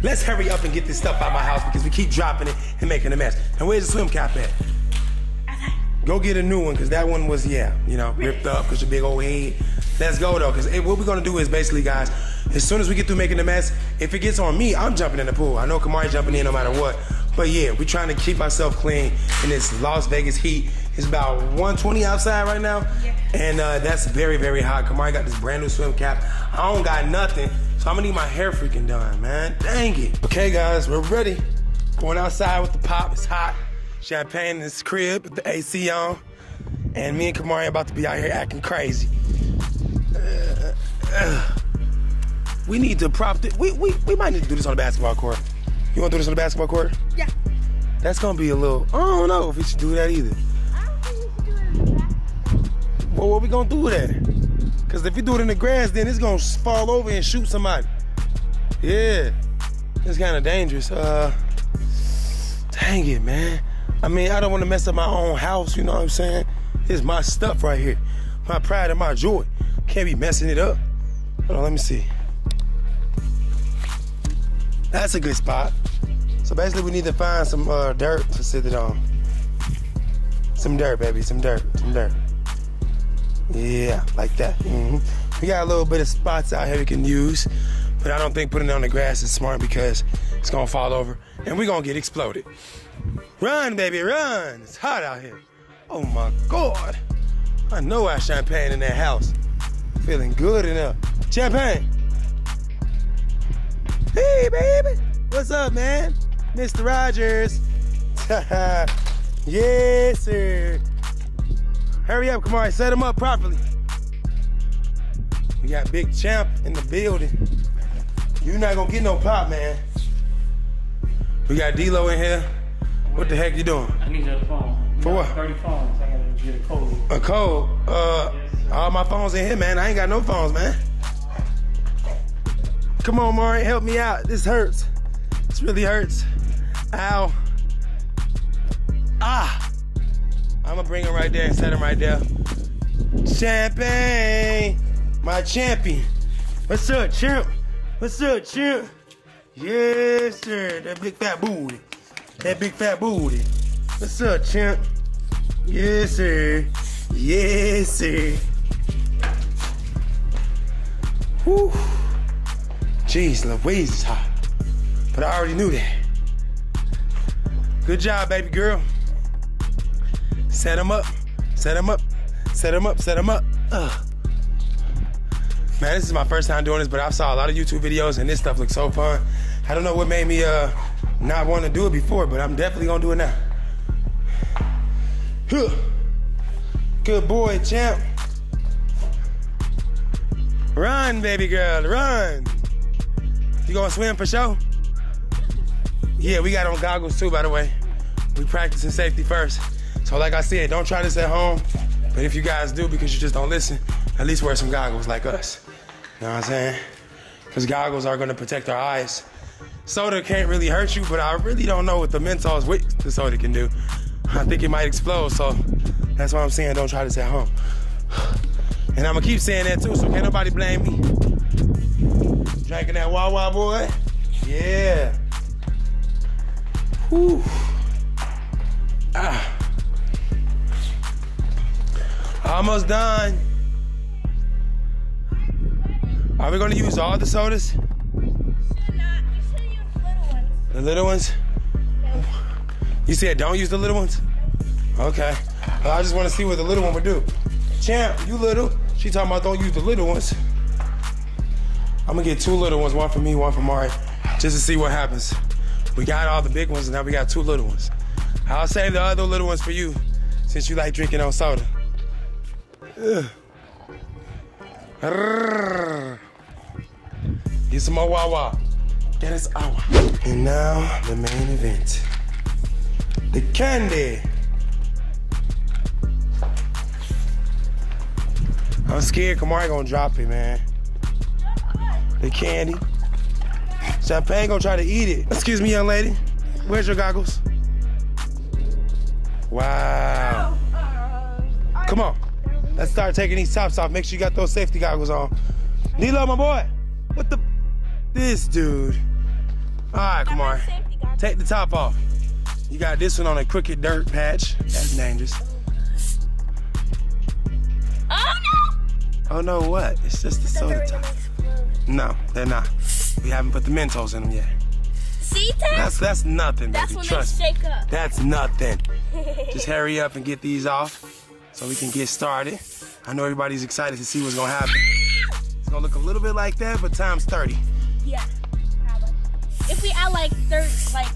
Let's hurry up and get this stuff out of my house because we keep dropping it and making a mess. And where's the swim cap at? Go get a new one because that one was, yeah, you know, ripped up because your big old head. Let's go though, because what we're gonna do is basically, guys, as soon as we get through making the mess, if it gets on me, I'm jumping in the pool. I know Camari jumping in no matter what. But yeah, we're trying to keep ourselves clean in this Las Vegas heat. It's about 120 outside right now, Yeah. and uh, that's very, very hot. Camari got this brand new swim cap. I don't got nothing, so I'm gonna need my hair freaking done, man. Dang it. Okay, guys, we're ready. Going outside with the pop. It's hot. Champagne in his crib with the AC on. And me and Camari about to be out here acting crazy. Uh, uh, we need to prop it. We, we, we might need to do this on the basketball court. You want to do this on the basketball court? Yeah. That's going to be a little, I don't know if we should do that either. I don't think we should do it on the grass. Well, what we going to do that? Because if you do it in the grass, then it's going to fall over and shoot somebody. Yeah. It's kind of dangerous. Uh, dang it, man. I mean, I don't want to mess up my own house. You know what I'm saying? It's my stuff right here, my pride and my joy. Can't be messing it up. Hold on, let me see. That's a good spot. So basically, we need to find some uh, dirt to sit it on. Some dirt, baby. Some dirt. Some dirt. Yeah, like that. hmm We got a little bit of spots out here we can use, but I don't think putting it on the grass is smart because it's gonna fall over and we're gonna get exploded. Run, baby, run! It's hot out here. Oh my God! I know I champagne in that house. Feeling good enough. Champagne. Hey, baby. What's up, man? Mr. Rogers. yes, sir. Hurry up, Camari. Set him up properly. We got Big Champ in the building. You're not gonna get no pop, man. We got D-Lo in here. What the heck you doing? I need your phone. You For what? 30 phones. I gotta get a code. A code. Uh, all my phones in here, man. I ain't got no phones, man. Come on, Mari, help me out. This hurts. This really hurts. Ow. Ah. I'm gonna bring him right there and set him right there. Champagne, my champion. What's up, champ? What's up, champ? Yes, sir. That big fat booty. That big fat booty. What's up, champ? Yes, sir. Yes, sir. Whew. Jeez, Louise is hot. But I already knew that. Good job, baby girl. Set him up. Set him up. Set him up. Set him up. Ugh. Man, this is my first time doing this, but I saw a lot of YouTube videos and this stuff looks so fun. I don't know what made me uh not want to do it before, but I'm definitely gonna do it now. Good boy, champ. Run, baby girl, run. You gonna swim for sure? Yeah, we got on goggles too, by the way. We practicing safety first. So like I said, don't try this at home. But if you guys do because you just don't listen, at least wear some goggles like us. You know what I'm saying? Because goggles are gonna protect our eyes. Soda can't really hurt you, but I really don't know what the Mentos with the soda can do. I think it might explode, so that's why I'm saying don't try this at home. And I'm gonna keep saying that too, so can't nobody blame me. Drinking that Wawa boy? Yeah. Whew. Ah. Almost done. Are we gonna use all the sodas? The little ones? You said don't use the little ones? Okay. Well, I just want to see what the little one would do. Champ, you little. She talking about don't use the little ones. I'm gonna get two little ones, one for me, one for Mari, just to see what happens. We got all the big ones, and now we got two little ones. I'll save the other little ones for you, since you like drinking on soda. Ugh. Get some more Wawa. That is our. And now the main event. The candy. I'm scared Camari gonna drop it, man. The candy. Champagne gonna try to eat it. Excuse me, young lady. Where's your goggles? Wow. Come on. Let's start taking these tops off. Make sure you got those safety goggles on. Nilo, my boy. What the? This dude. All right, Camari. Take the top off. You got this one on a crooked dirt patch. That's dangerous. Oh no! Oh no, what? It's just the soda top. No, they're not. We haven't put the Mentos in them yet. See, Ted? That's that's nothing, That's baby. when Trust they me. shake up. That's nothing. Just hurry up and get these off so we can get started. I know everybody's excited to see what's gonna happen. It's gonna look a little bit like that, but times 30. yeah. If we add like third, like.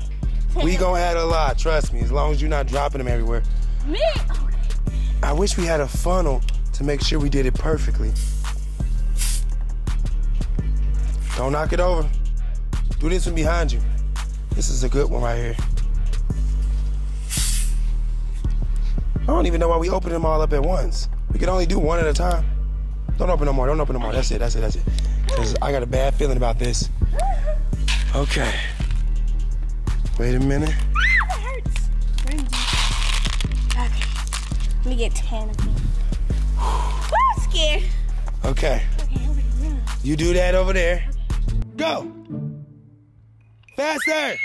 10 We gonna add a lot, trust me, as long as you're not dropping them everywhere. Me? Okay. I wish we had a funnel to make sure we did it perfectly. Don't knock it over. Do this one behind you. This is a good one right here. I don't even know why we open them all up at once. We can only do one at a time. Don't open no more. Don't open no more. That's it. That's it. That's it. Cause I got a bad feeling about this. Okay. Wait a minute. That hurts. Cringy. Okay. Let me get 10 of them. I'm scared. Okay. Okay, over here. You do that over there. Go. Faster.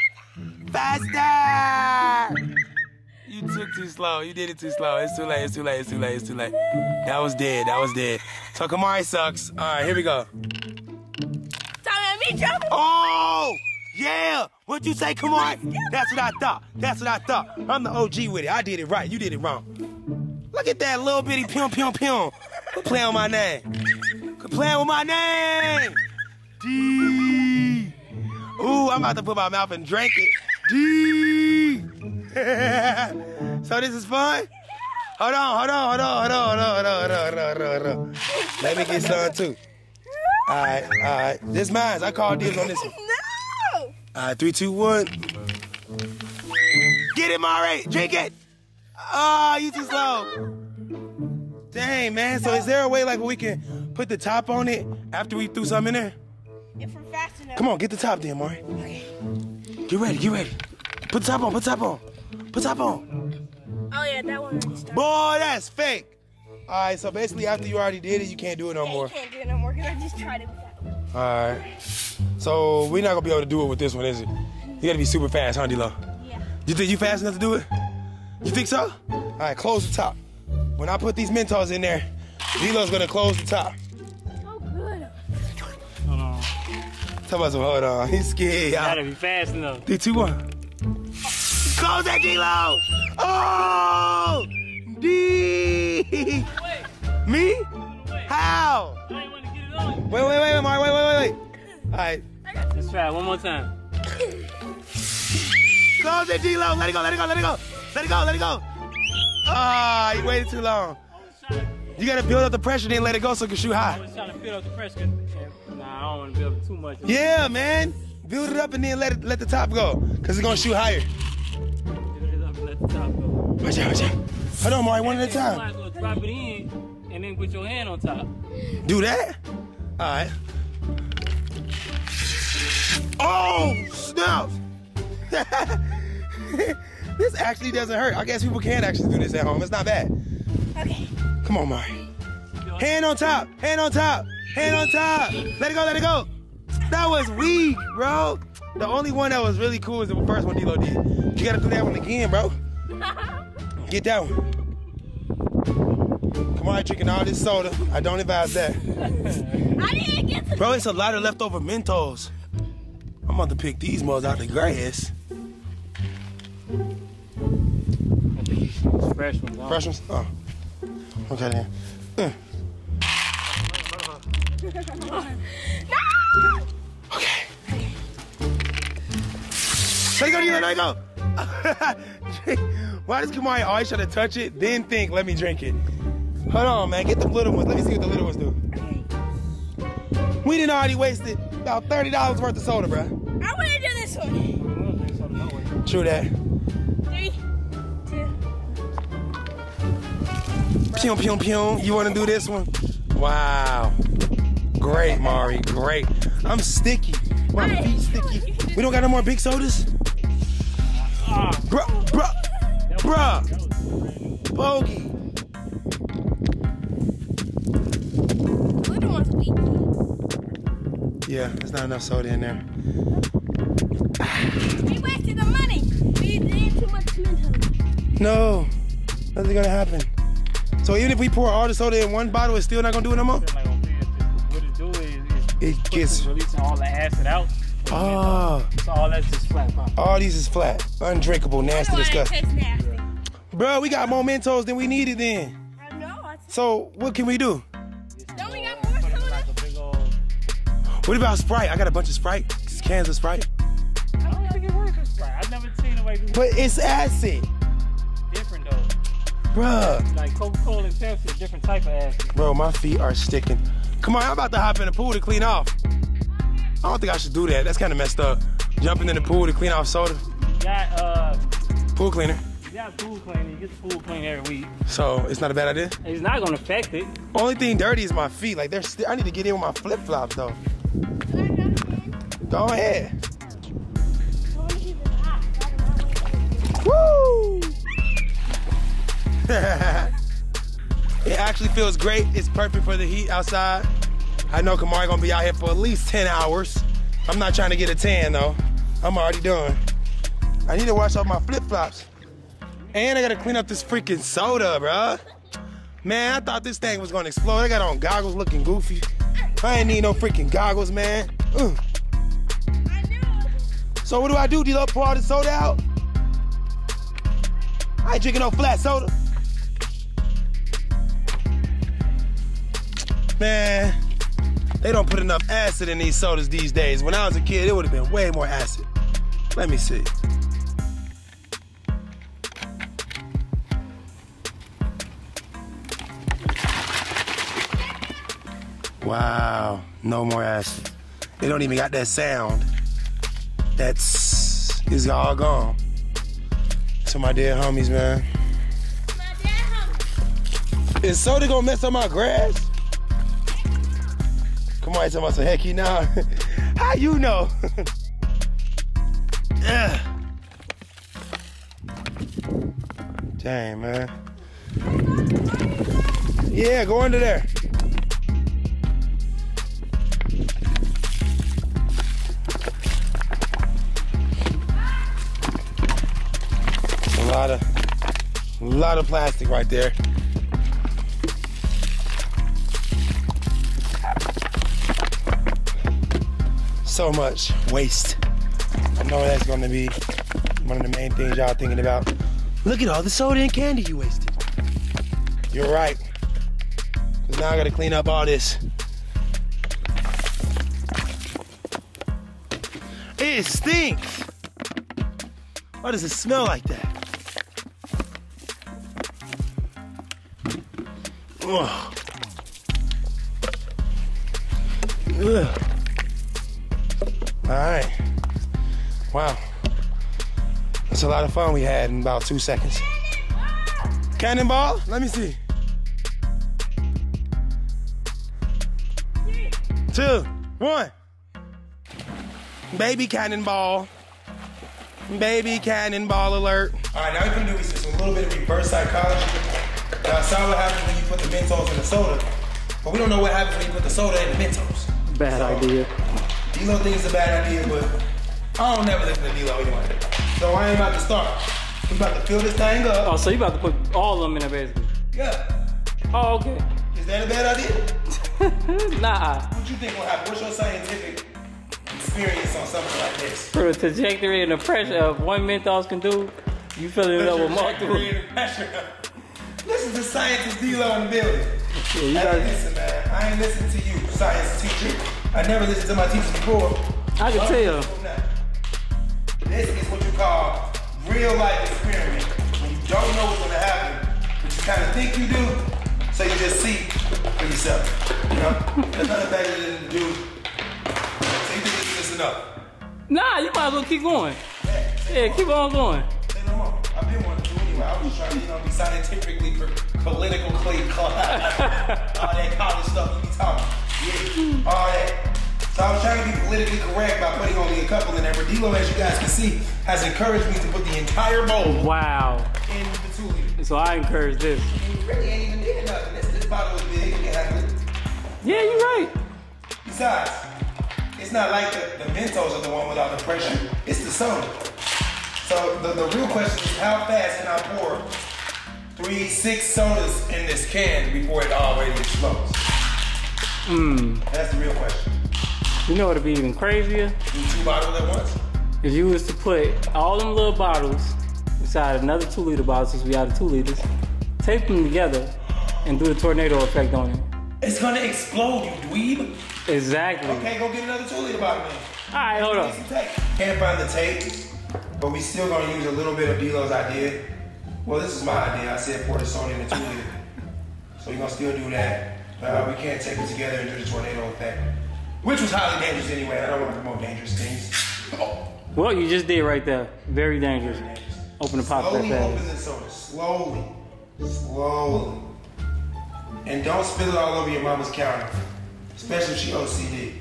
Faster. You took too slow. You did it too slow. It's too late. It's too late. It's too late. It's too late. That was dead. That was dead. So Camari sucks. All right, here we go. Oh, yeah. What'd you say, Come on, That's what I thought. That's what I thought. I'm the OG with it. I did it right. You did it wrong. Look at that little bitty pium pium pium. Quit playing with my name. Quit playing with my name. D. Ooh, I'm about to put my mouth and drink it. D. so this is fun? Hold on, hold on, hold on, hold on, hold on, hold on, hold on, hold on, hold on. Let me get some too. All right, all right. This mine's. I called dibs on this one. No. All right, three, two, one. Get it, Mari. Drink it. Oh, you too slow. Dang, man. So is there a way like we can put the top on it after we threw something in there? If we're fast enough. Come on, get the top then, Mari. Get ready, get ready. Put the top on, put the top on. Put the top on. Oh, yeah, that one. Boy, that's fake. All right, so basically after you already did it, you can't do it no Yeah, you more. can't do it no more because I just tried it with that one. All right. So we're not gonna be able to do it with this one, is it? You gotta be super fast, huh, D-Lo? Yeah. You think you fast enough to do it? You think so? All right, close the top. When I put these Mentos in there, D-Lo's gonna close the top. Oh, good. Hold on. Tell us, hold on, he's scared. Gotta be fast enough. Three, two, one. Close that D-Lo! Oh! D! Me? How? I ain't want to get it on. Wait, wait, wait, Mark, wait, wait, wait, wait. All right, Let's try it one more time. close that D-Lo. Let it go, let it go, let it go. Let it go, let it go. Ah, you waited too long. I was trying to, You gotta build up the pressure, then let it go so it can shoot I high. was trying to build up the pressure. Nah, I don't want to build up too much. Yeah, man. Build it up and then let it let the top go. Cause it's gonna shoot higher. Build it up and let the top go. Watch out, watch out. Hold on, Mari, one at a You might time. as well drop it in and then put your hand on top. Do that? Alright. Oh, snap! this actually doesn't hurt. I guess people can actually do this at home. It's not bad. Okay. Come on, Mari. Hand on top, hand on top, hand on top. Let it go, let it go. That was weak, bro. The only one that was really cool is the first one D-Lo did. You gotta do that one again, bro. Get that one. Come on, drinking all this soda. I don't advise that. I didn't get to Bro, it's a lot of leftover Mentos. I'm about to pick these mothers out the grass. I think these fresh ones. huh? Fresh ones? Oh. Okay then. Uh. Okay. Let it go, D-Lo, let go. Why does Camari always try to touch it, then think, let me drink it? Hold on, man. Get the little ones. Let me see what the little ones do. We didn't already wasted about $30 worth of soda, bro. I want to do this one. We wanna drink something that way. True that. Three, two. Pew, pew, pew. You want to do this one? Wow. Great, Mari. Great. I'm sticky. My feet sticky. We don't got no more big sodas? Ah, Bruh, bruh, bruh. that was- Bogey. Little one's weak. Yeah, there's not enough soda in there. We wasted the money. We did too much Mentos. No, nothing's gonna happen. So even if we pour all the soda in one bottle, it's still not gonna do it no more? feel like on this, what it do is, is It puts- gets- releasing all the acid out. Oh, So all that's just flat pop. all these is flat, undrinkable, nasty, I know it disgusting. Tastes nasty. Bro, we got more Mentos than we needed then. I know. I So what can we do? Don't we got more Put it soda? like a big old. What about Sprite? I got a bunch of Sprite, cans of Sprite. I don't think it works with Sprite. I've never seen nobody do But it's acid, different though. bruh. Like Coca-Cola and Pepsi, a different type of acid. Bro, my feet are sticking. Come on, I'm about to hop in the pool to clean off. I don't think I should do that. That's kind of messed up. Jumping in the pool to clean off soda. Got uh, Pool cleaner. Got pool cleaning. You get the pool clean every week. So it's not a bad idea. It's not gonna affect it. Only thing dirty is my feet. Like they're still. I need to get in with my flip flops though. Go ahead. Woo! it actually feels great. It's perfect for the heat outside. I know Camari gonna be out here for at least 10 hours. I'm not trying to get a tan though. I'm already done. I need to wash off my flip flops. And I gotta clean up this freaking soda, bruh. Man, I thought this thing was gonna explode. I got on goggles looking goofy. I ain't need no freaking goggles, man. Ugh. So what do I do? Do you pour all the soda out? I ain't drinking no flat soda. Man, they don't put enough acid in these sodas these days. When I was a kid, it would have been way more acid. Let me see. Wow, no more acid. They don't even got that sound. That's is all gone. So my dear homies, man. Is soda gonna mess up my grass? Come on, tell me some hecky now. How you know? yeah. Dang, man. Yeah, go under there. Lot of, a lot of plastic right there. So much waste. I know that's gonna be one of the main things y'all thinking about. Look at all the soda and candy you wasted. You're right. Cause now I gotta clean up all this. It stinks. Why does it smell like that? All right. Wow. That's a lot of fun we had in about two seconds. Cannonball? Let me see. Two, one. Baby cannonball. Baby cannonball alert. All right, now we're gonna do is a little bit of reverse psychology. Now, I saw what happens when you put the Mentos in the soda, but we don't know what happens when you put the soda in the Mentos. Bad So- idea. D-Lo thinks it's a bad idea, but I don't never listen to D-Lo anyway. So I ain't about to start. We about to fill this thing up. Oh, so you about to put all of them in there basically? Yeah. Oh, okay. Is that a bad idea? Nah. What you think will happen? What's your scientific experience on something like this? For the trajectory and the pressure of one Mentos can do, you filling it up with multiple. Listen to scientist D-Lo in the building. Yeah, you gotta, listen, man. I ain't listened to you, science teacher. I never listened to my teachers before. I can tell. This is what you call real life experiment. When you don't know what's gonna happen, but you kind of think you do, so you just see for yourself. You know? There's nothing better than to do. So you think this is just enough? Nah, you might as well keep going. Yeah, keep on going. Say no more. I've been I was just trying to, you know, be scientifically, per- politically, all that college stuff you be talking. Yeah, all that. So I was trying to be politically correct by putting only a couple in there. But D-Lo, as you guys can see, has encouraged me to put the entire bowl Wow. in the two liter. So I encourage this. And you really ain't even did nothing. This, this bottle is big. You can handle. Yeah, you're right. Besides, it's not like the, the Mentos are the one without the pressure. It's the soda. So the, the real question is how fast can I pour three, six sodas in this can before it already explodes? Hmm. That's the real question. You know what'd be even crazier? Do two bottles at once? If you was to put all them little bottles inside another two liter bottle, since we out of two liters, tape them together and do the tornado effect on it. It's gonna explode, you dweeb. Exactly. Okay, go get another two liter bottle then. Alright, hold Get up. some tape. Can't find the tape, but we still gonna use a little bit of D-Lo's idea. Well, this is my idea. I said pour the soda in the two liter. So we're gonna still do that. Uh, we can't tape it together and do the tornado effect. which was highly dangerous anyway. I don't want to promote dangerous things. Oh, Well, you just did right there. Very dangerous. very dangerous. Open the pop that Slowly open the soda. Slowly. Slowly. And don't spill it all over your mama's counter. Especially if she OCD.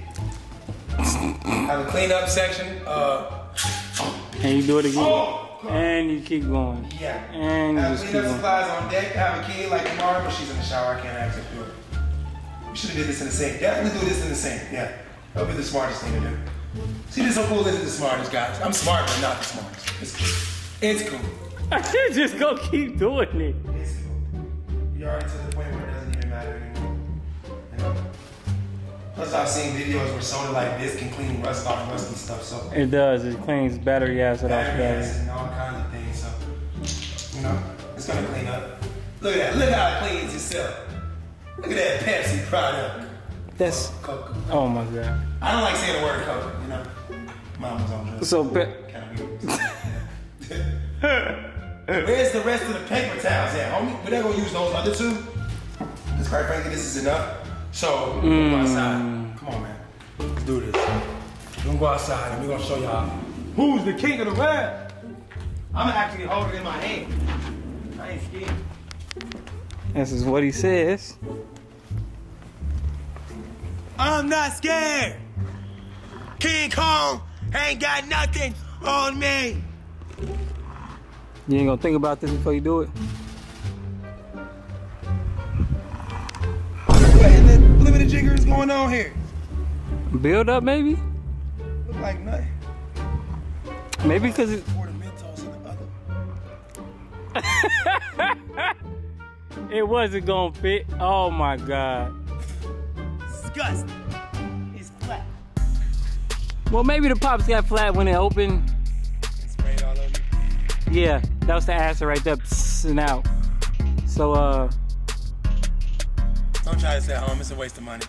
Have a clean up section. Uh, And you do it again. oh! And you keep going. Yeah. And you just keep clean up going. supplies on deck. Have a kid like tomorrow, but she's in the shower. I can't actually do it. We should have did this in the sink. Definitely do this in the sink. Yeah. That'll be the smartest thing to do. See, this so cool isn't the smartest, guys. I'm smart, but not the smartest. It's cool. It's cool. just go keep doing it. It's cool. You're already Plus, I've seen videos where soda like this can clean rust off rusty stuff. So It does. It cleans battery acid off battery battery. acid and all kinds of things. So you know, it's gonna clean up. Look at that. Look how it cleans itself. Look at that Pepsi product. That's. Coke. Oh my god. I don't like saying the word Coke. You know, mama's on drugs. So, pe- kind of. Where's the rest of the paper towels at, homie? We're not gonna use those other two. Because quite frankly, this is enough. So we're gonna go outside. Come on, man. Let's do this. We're gonna go outside and we're gonna show y'all who's the king of the web. I'm gonna actually hold it in my hand. I ain't scared. this is what he says. I'm not scared. King Kong ain't got nothing on me. You ain't gonna think about this before you do it. Jigger is going on here? Build up, maybe. Look like nothing. Maybe because it, Pour the Mentos in the other. it wasn't gonna fit. Oh my god. Disgusting. It's flat. Well, maybe the pops got flat when it opened. It all over. Yeah, that was the acid right there, and out. So, uh, Don't try this at home. It's a waste of money.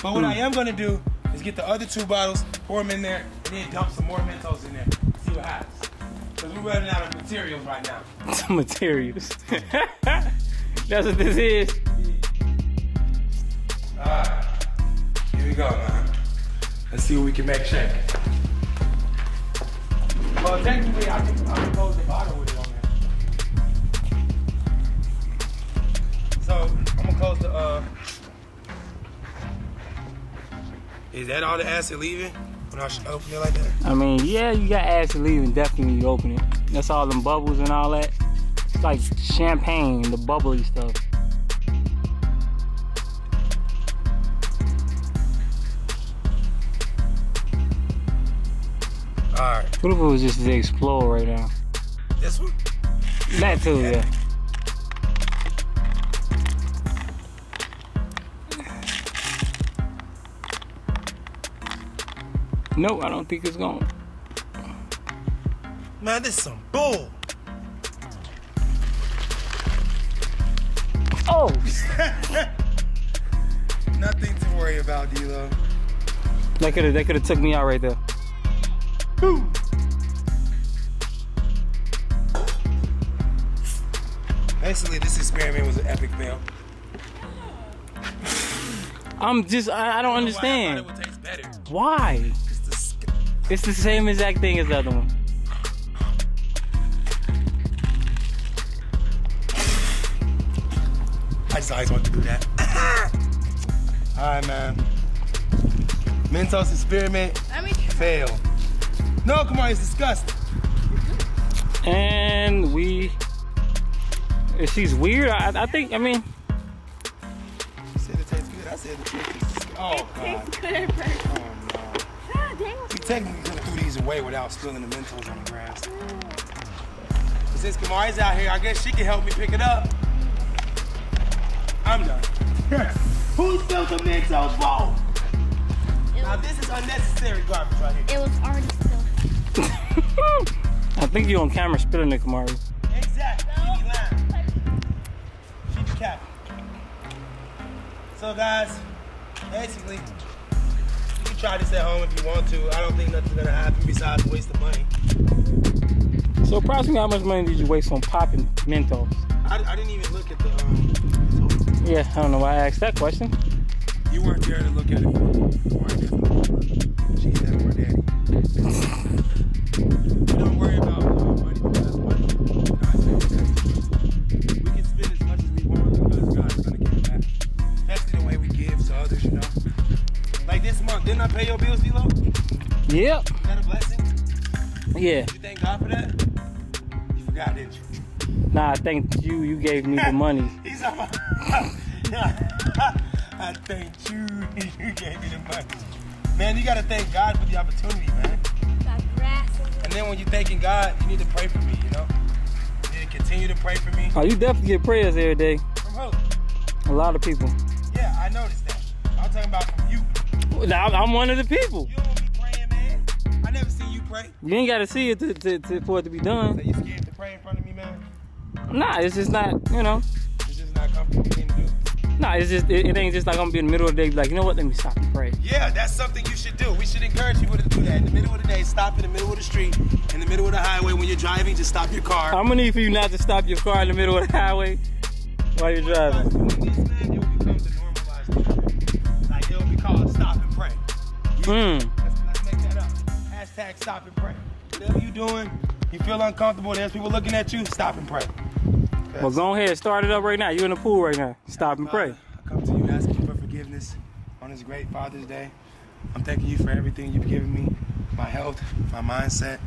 But what I am gonna do is get the other two bottles, pour them in there, and then dump some more Mentos in there. See what happens. Because we're running out of materials right now. some materials. That's what this is. Alright. Here we go, man. Let's see what we can make shake. Well, technically, I can, I can close the bottle with it on there. So, I'm gonna close the, uh... Is that all the acid leaving? When I should open it like that? I mean, yeah, you got acid leaving definitely when you open it. That's all them bubbles and all that. It's like champagne, the bubbly stuff. Alright. What if it was just to explode right now? This one? That too, yeah. Nope, I don't think it's going. Man, this is some bull. Oh! Nothing to worry about, D-Lo. That could have that could have took me out right there. Basically, this experiment was an epic fail. I'm just I, I don't Why I understand. thought it would taste better. Why? It's the same exact thing as the other one. I just always wanted to do that. All right, man. Mentos experiment I mean, fail. No, come on, it's disgusting. And we if she's weird, I, I think I mean You said it tastes good. I said it tastes Oh, God. tastes good at first. Oh, no. God damn. We technically could have threw these away without spilling the Mentos on the grass. But since Camari's out here, I guess she can help me pick it up. I'm done. Who spilled the Mentos bowl? Now this is unnecessary garbage right here. It was already spilled. I think you on camera spilling it, Camari. Exactly. She be lying. She be capping. So guys, basically, you can try this at home if you want to. I don't think nothing's gonna happen besides a waste of money. So approximately how much money did you waste on popping Mentos? I, I didn't even look at the um. Yeah, I don't know why I asked that question. You weren't there to look at it. Camari definitely. She's definitely my daddy. Don't worry about uh, money because money. Pay your bills, D-Lo? Is Yep. that a blessing? Yeah. You thank God for that? You forgot, didn't you? Nah, I thank you. You gave me the money. He's on my. I thank you. You gave me the money. Man, you gotta thank God for the opportunity, man. Got And then when you're thanking God, you need to pray for me, you know? You need to continue to pray for me. Oh, you definitely get prayers every day. From who? A lot of people. I'm one of the people. You don't be praying, man. I never seen you pray. You ain't got to see it to, to, to, for it to be So done. you scared to pray in front of me, man? Nah, it's just not, you know. It's just not comfortable for me to do. Nah, it's just, it, it ain't just like I'm gonna be in the middle of the day, be like, you know what, let me stop and pray. Yeah, that's something you should do. We should encourage people to do that. In the middle of the day, stop in the middle of the street, in the middle of the highway when you're driving, just stop your car. I'm gonna need for you not to stop your car in the middle of the highway while you're driving. Mm. Let's, let's make that up. Hashtag stop and pray. Whatever you doing, you feel uncomfortable, there's people looking at you, stop and pray. Well, go ahead, start it up right now. You're in the pool right now. Stop and pray. Father, I come to you asking you for forgiveness on this great Father's Day. I'm thanking you for everything you've given me my health, my mindset,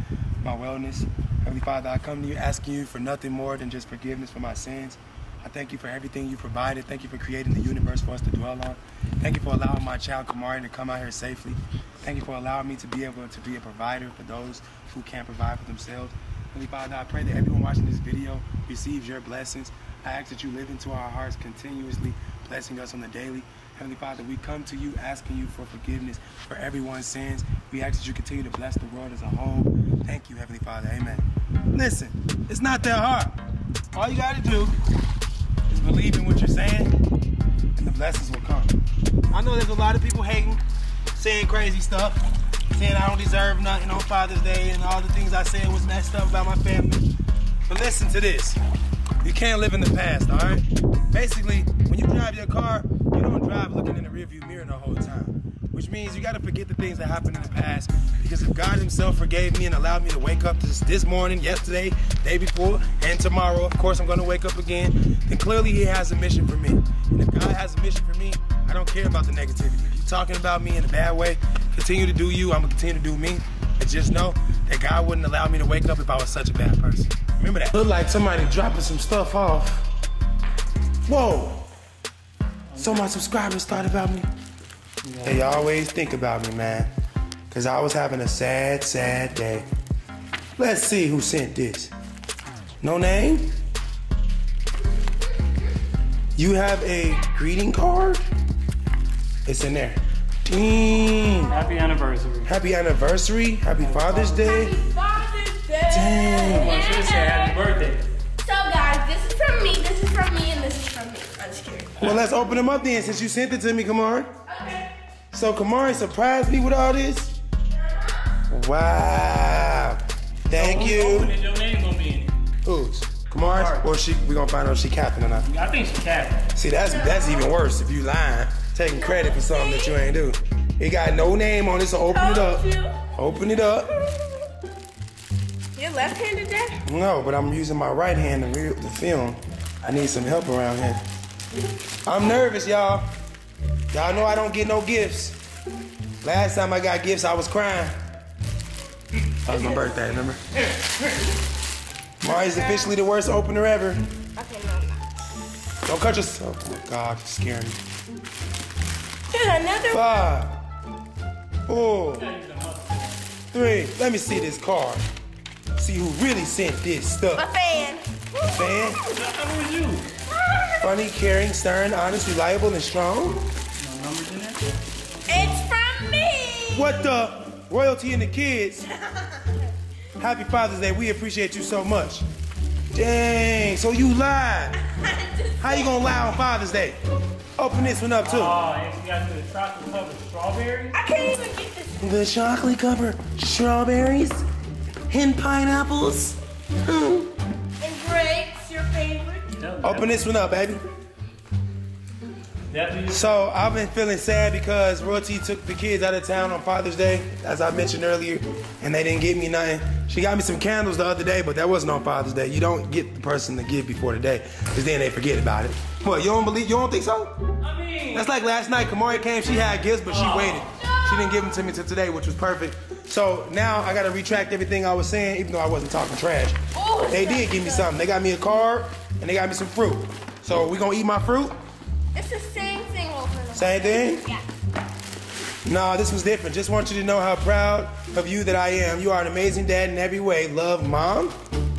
my wellness. Heavenly Father, I come to you asking you for nothing more than just forgiveness for my sins. I thank you for everything you provided. Thank you for creating the universe for us to dwell on. Thank you for allowing my child Camari to come out here safely. Thank you for allowing me to be able to be a provider for those who can't provide for themselves. Heavenly Father, I pray that everyone watching this video receives your blessings. I ask that you live into our hearts continuously, blessing us on the daily. Heavenly Father, we come to you asking you for forgiveness for everyone's sins. We ask that you continue to bless the world as a whole. Thank you, Heavenly Father. Amen. Listen, it's not that hard. All you got to do lot of people hating, saying crazy stuff, saying I don't deserve nothing on Father's Day, and all the things I said was messed up about my family. But listen to this. You can't live in the past, all right? Basically, when you drive your car, you don't drive looking in the rearview mirror the whole time. Which means you gotta forget the things that happened in the past. Because if God Himself forgave me and allowed me to wake up this, this morning, yesterday, day before, and tomorrow, of course I'm gonna wake up again, then clearly He has a mission for me. And if God has a mission for me, I don't care about the negativity. If you're talking about me in a bad way, continue to do you, I'm gonna continue to do me. And just know that God wouldn't allow me to wake up if I was such a bad person. Remember that. Look like somebody dropping some stuff off. Whoa. So my subscribers thought about me. They always think about me, man. Cause I was having a sad, sad day. Let's see who sent this. No name? You have a greeting card? It's in there. Dang. Happy anniversary. Happy anniversary. Happy Father's Day. Happy Father's Day. Dang. I should have said happy birthday. So guys, this is from me, this is from me, and this is from me. I'm just kidding. Well, let's open them up then since you sent it to me, Camari. Okay. So Camari surprised me with all this. Wow. Thank Open you. it, your name gonna be in it. Who's? Camari. Or she we gonna find out if she capping or not. I think she capped. See, that's that's even worse if you lying, taking credit for something that you ain't do. It got no name on it, so open it up. You. Open it up. You're left-handed, Dad? No, but I'm using my right hand to read the film. I need some help around here. I'm nervous, y'all. Y'all know I don't get no gifts. Last time I got gifts, I was crying. That was my birthday, remember? Mari's officially the worst opener ever. Okay, no, Don't cut yourself. Oh, God, you're scaring me. Another Five, four, three. Let me see this card. See who really sent this stuff. a fan. Fan, How you? funny, caring, stern, honest, reliable, and strong. No numbers in there? It's from me. What the? Royalty and the kids. Happy Father's Day. We appreciate you so much. Dang, so you lied. How you gonna lie on Father's Day? Open this one up too. Oh, and she got the chocolate covered strawberries. I can't even get this. The chocolate covered strawberries and pineapples. Mm. And grapes, your favorite. That- Open this one up, baby. So I've been feeling sad because Royalty took the kids out of town on Father's Day, as I mentioned earlier, and they didn't get me nothing. She got me some candles the other day, but that wasn't on Father's Day. You don't get the person to give before the day, because then they forget about it. What, you don't believe, you don't think so? I mean, That's like last night, Kamari came, she had gifts, but she Oh. waited. She didn't give them to me till today, which was perfect. So now I gotta retract everything I was saying, even though I wasn't talking trash. Oh, They did give me something. They got me a card, and they got me some fruit. So we gonna eat my fruit? It's the same thing over and over. Same thing? Yeah. No, this was different. Just want you to know how proud of you that I am. You are an amazing dad in every way. Love, mom.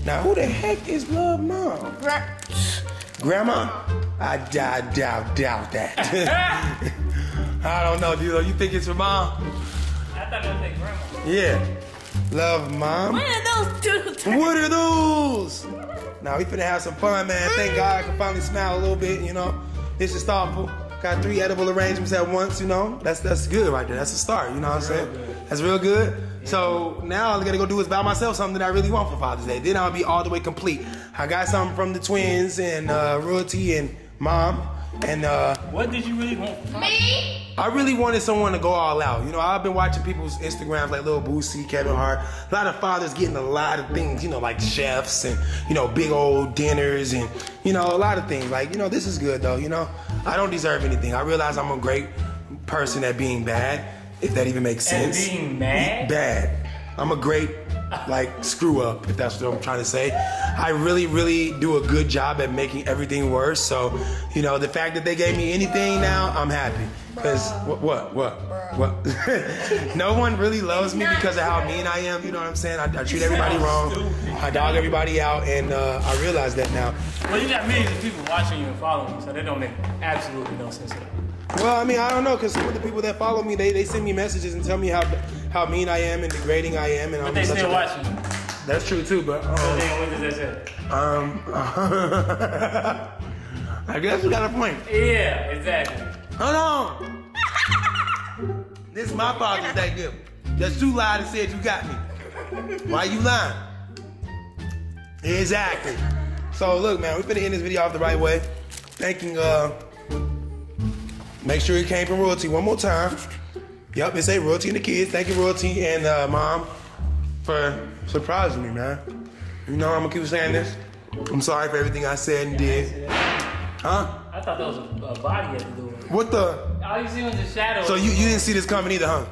Now, who the heck is Love, mom? Gra- Grandma? I, I doubt, doubt that. I don't know, dude. You think it's for mom? I thought it was their grandma. Yeah. Love, mom. One of those two. What are those? Now we finna have some fun, man. Thank God I can finally smile a little bit. You know, this is thoughtful. Got three edible arrangements at once. You know, that's that's good right there. That's a start. You know what I'm saying? That's real good. So now all I gotta go do is buy myself something that I really want for Father's Day. Then I'll be all the way complete. I got something from the twins and uh, Royalty and Mom. And uh, What did you really want? from- Me? I really wanted someone to go all out. You know, I've been watching people's Instagrams like Lil Boosie, Kevin Hart. A lot of fathers getting a lot of things, you know, like chefs and, you know, big old dinners and, you know, a lot of things. Like, you know, this is good though, you know. I don't deserve anything. I realize I'm a great person at being bad, if that even makes And sense. being mad? Bad. I'm a great like screw up, if that's what I'm trying to say. I really, really do a good job at making everything worse. So, you know, the fact that they gave me anything now, I'm happy. Cause what, what, what, what? no one really loves me because of how mean I am. You know what I'm saying? I, I treat everybody wrong. I dog everybody out, and uh, I realize that now. Well, you got millions of people watching you and following you, so they don't make absolutely no sense at all. Well, I mean, I don't know, cause some of the people that follow me, they, they send me messages and tell me how how mean I am and degrading I am, and But I'm they such still a, watching you. That's true too, but So um, then what does that say? um I guess you got a point. Yeah, exactly. Hold on. this is my Father's that good. Just you lied and said you got me. Why you lying? Exactly. So look, man, we finna end this video off the right way. Thanking uh make sure it came from royalty one more time. Yup, it say royalty and the kids. Thank you, royalty and uh, mom for surprising me, man. You know I'm gonna keep saying this. I'm sorry for everything I said and did. Huh? I thought that was a, a body at the door. What the? All you see was the shadow. So you, you didn't see this coming either, huh?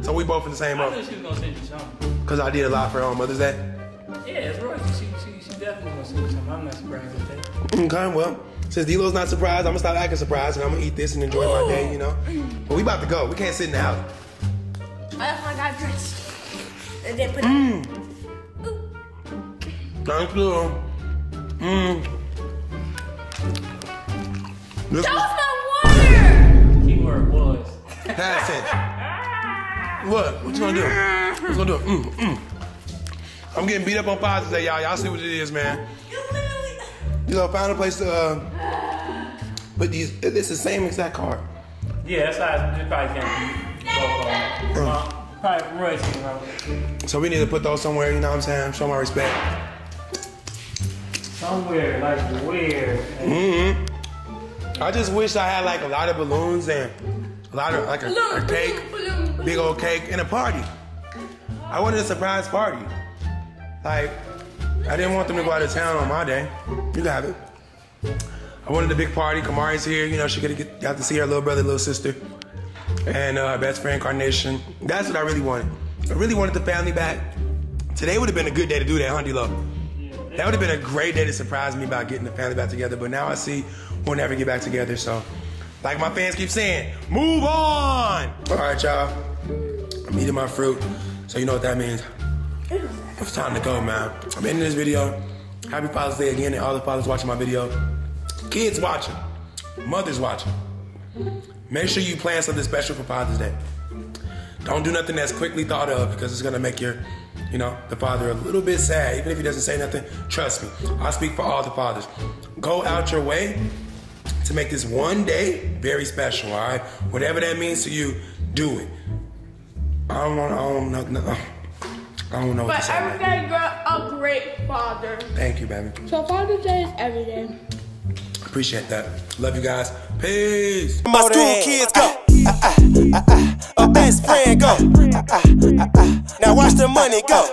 So we both in the same I boat. knew she was gonna send you something. Cause I did a lot for her on Mother's Day. Yeah, it's right. She, she, she definitely gonna send you something. I'm not surprised with that. Okay, well, since D-Lo's not surprised, I'm gonna stop acting surprised and I'm gonna eat this and enjoy my day, you know? But we about to go. We can't sit in the house. That's why I got dressed. And then put Mm. Thank you. Mmm. This That was was my water! Keyword was. pass it. What? What you gonna do? What you gonna do? Mm, mm. I'm getting beat up on Father's today, y'all. Y'all see what it is, man. You literally. You know, found a place to, uh, but these, it's the same exact card. Yeah, that's how it probably can't be. Both. Uh, probably from Royce. So we need to put those somewhere, you know what I'm saying? Show my respect. Somewhere, like where? I just wish I had like a lot of balloons and a lot of like a, a cake, big old cake, and a party. I wanted a surprise party. Like, I didn't want them to go out of town on my day. You got it. I wanted a big party. Camari's here. You know, she could have got to see her little brother, little sister, and uh, best friend Carnation. That's what I really wanted. I really wanted the family back. Today would have been a good day to do that, huh, D-Lo? That would have been a great day to surprise me by getting the family back together. But now I see we'll never get back together. So, like my fans keep saying, move on. All right, y'all. I'm eating my fruit, so you know what that means. It's time to go, man. I'm ending this video. Happy Father's Day again, and all the fathers watching my video. Kids watching, mothers watching. Make sure you plan something special for Father's Day. Don't do nothing that's quickly thought of because it's gonna make your, you know, the father a little bit sad. Even if he doesn't say nothing, trust me. I speak for all the fathers. Go out your way to make this one day very special. All right, whatever that means to you, do it. I don't want. I don't know. No, I don't know. But every day you're a great father. Thank you, baby. So Father's Day is every day. Appreciate that. Love you guys. Peace. My school kids go. Uh, uh, uh, uh a best friend go. Uh, uh, now watch the money go.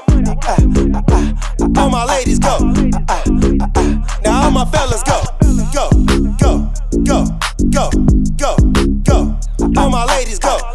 All my ladies go. Now all my fellas go. Go, go, go, go, go. All my ladies go.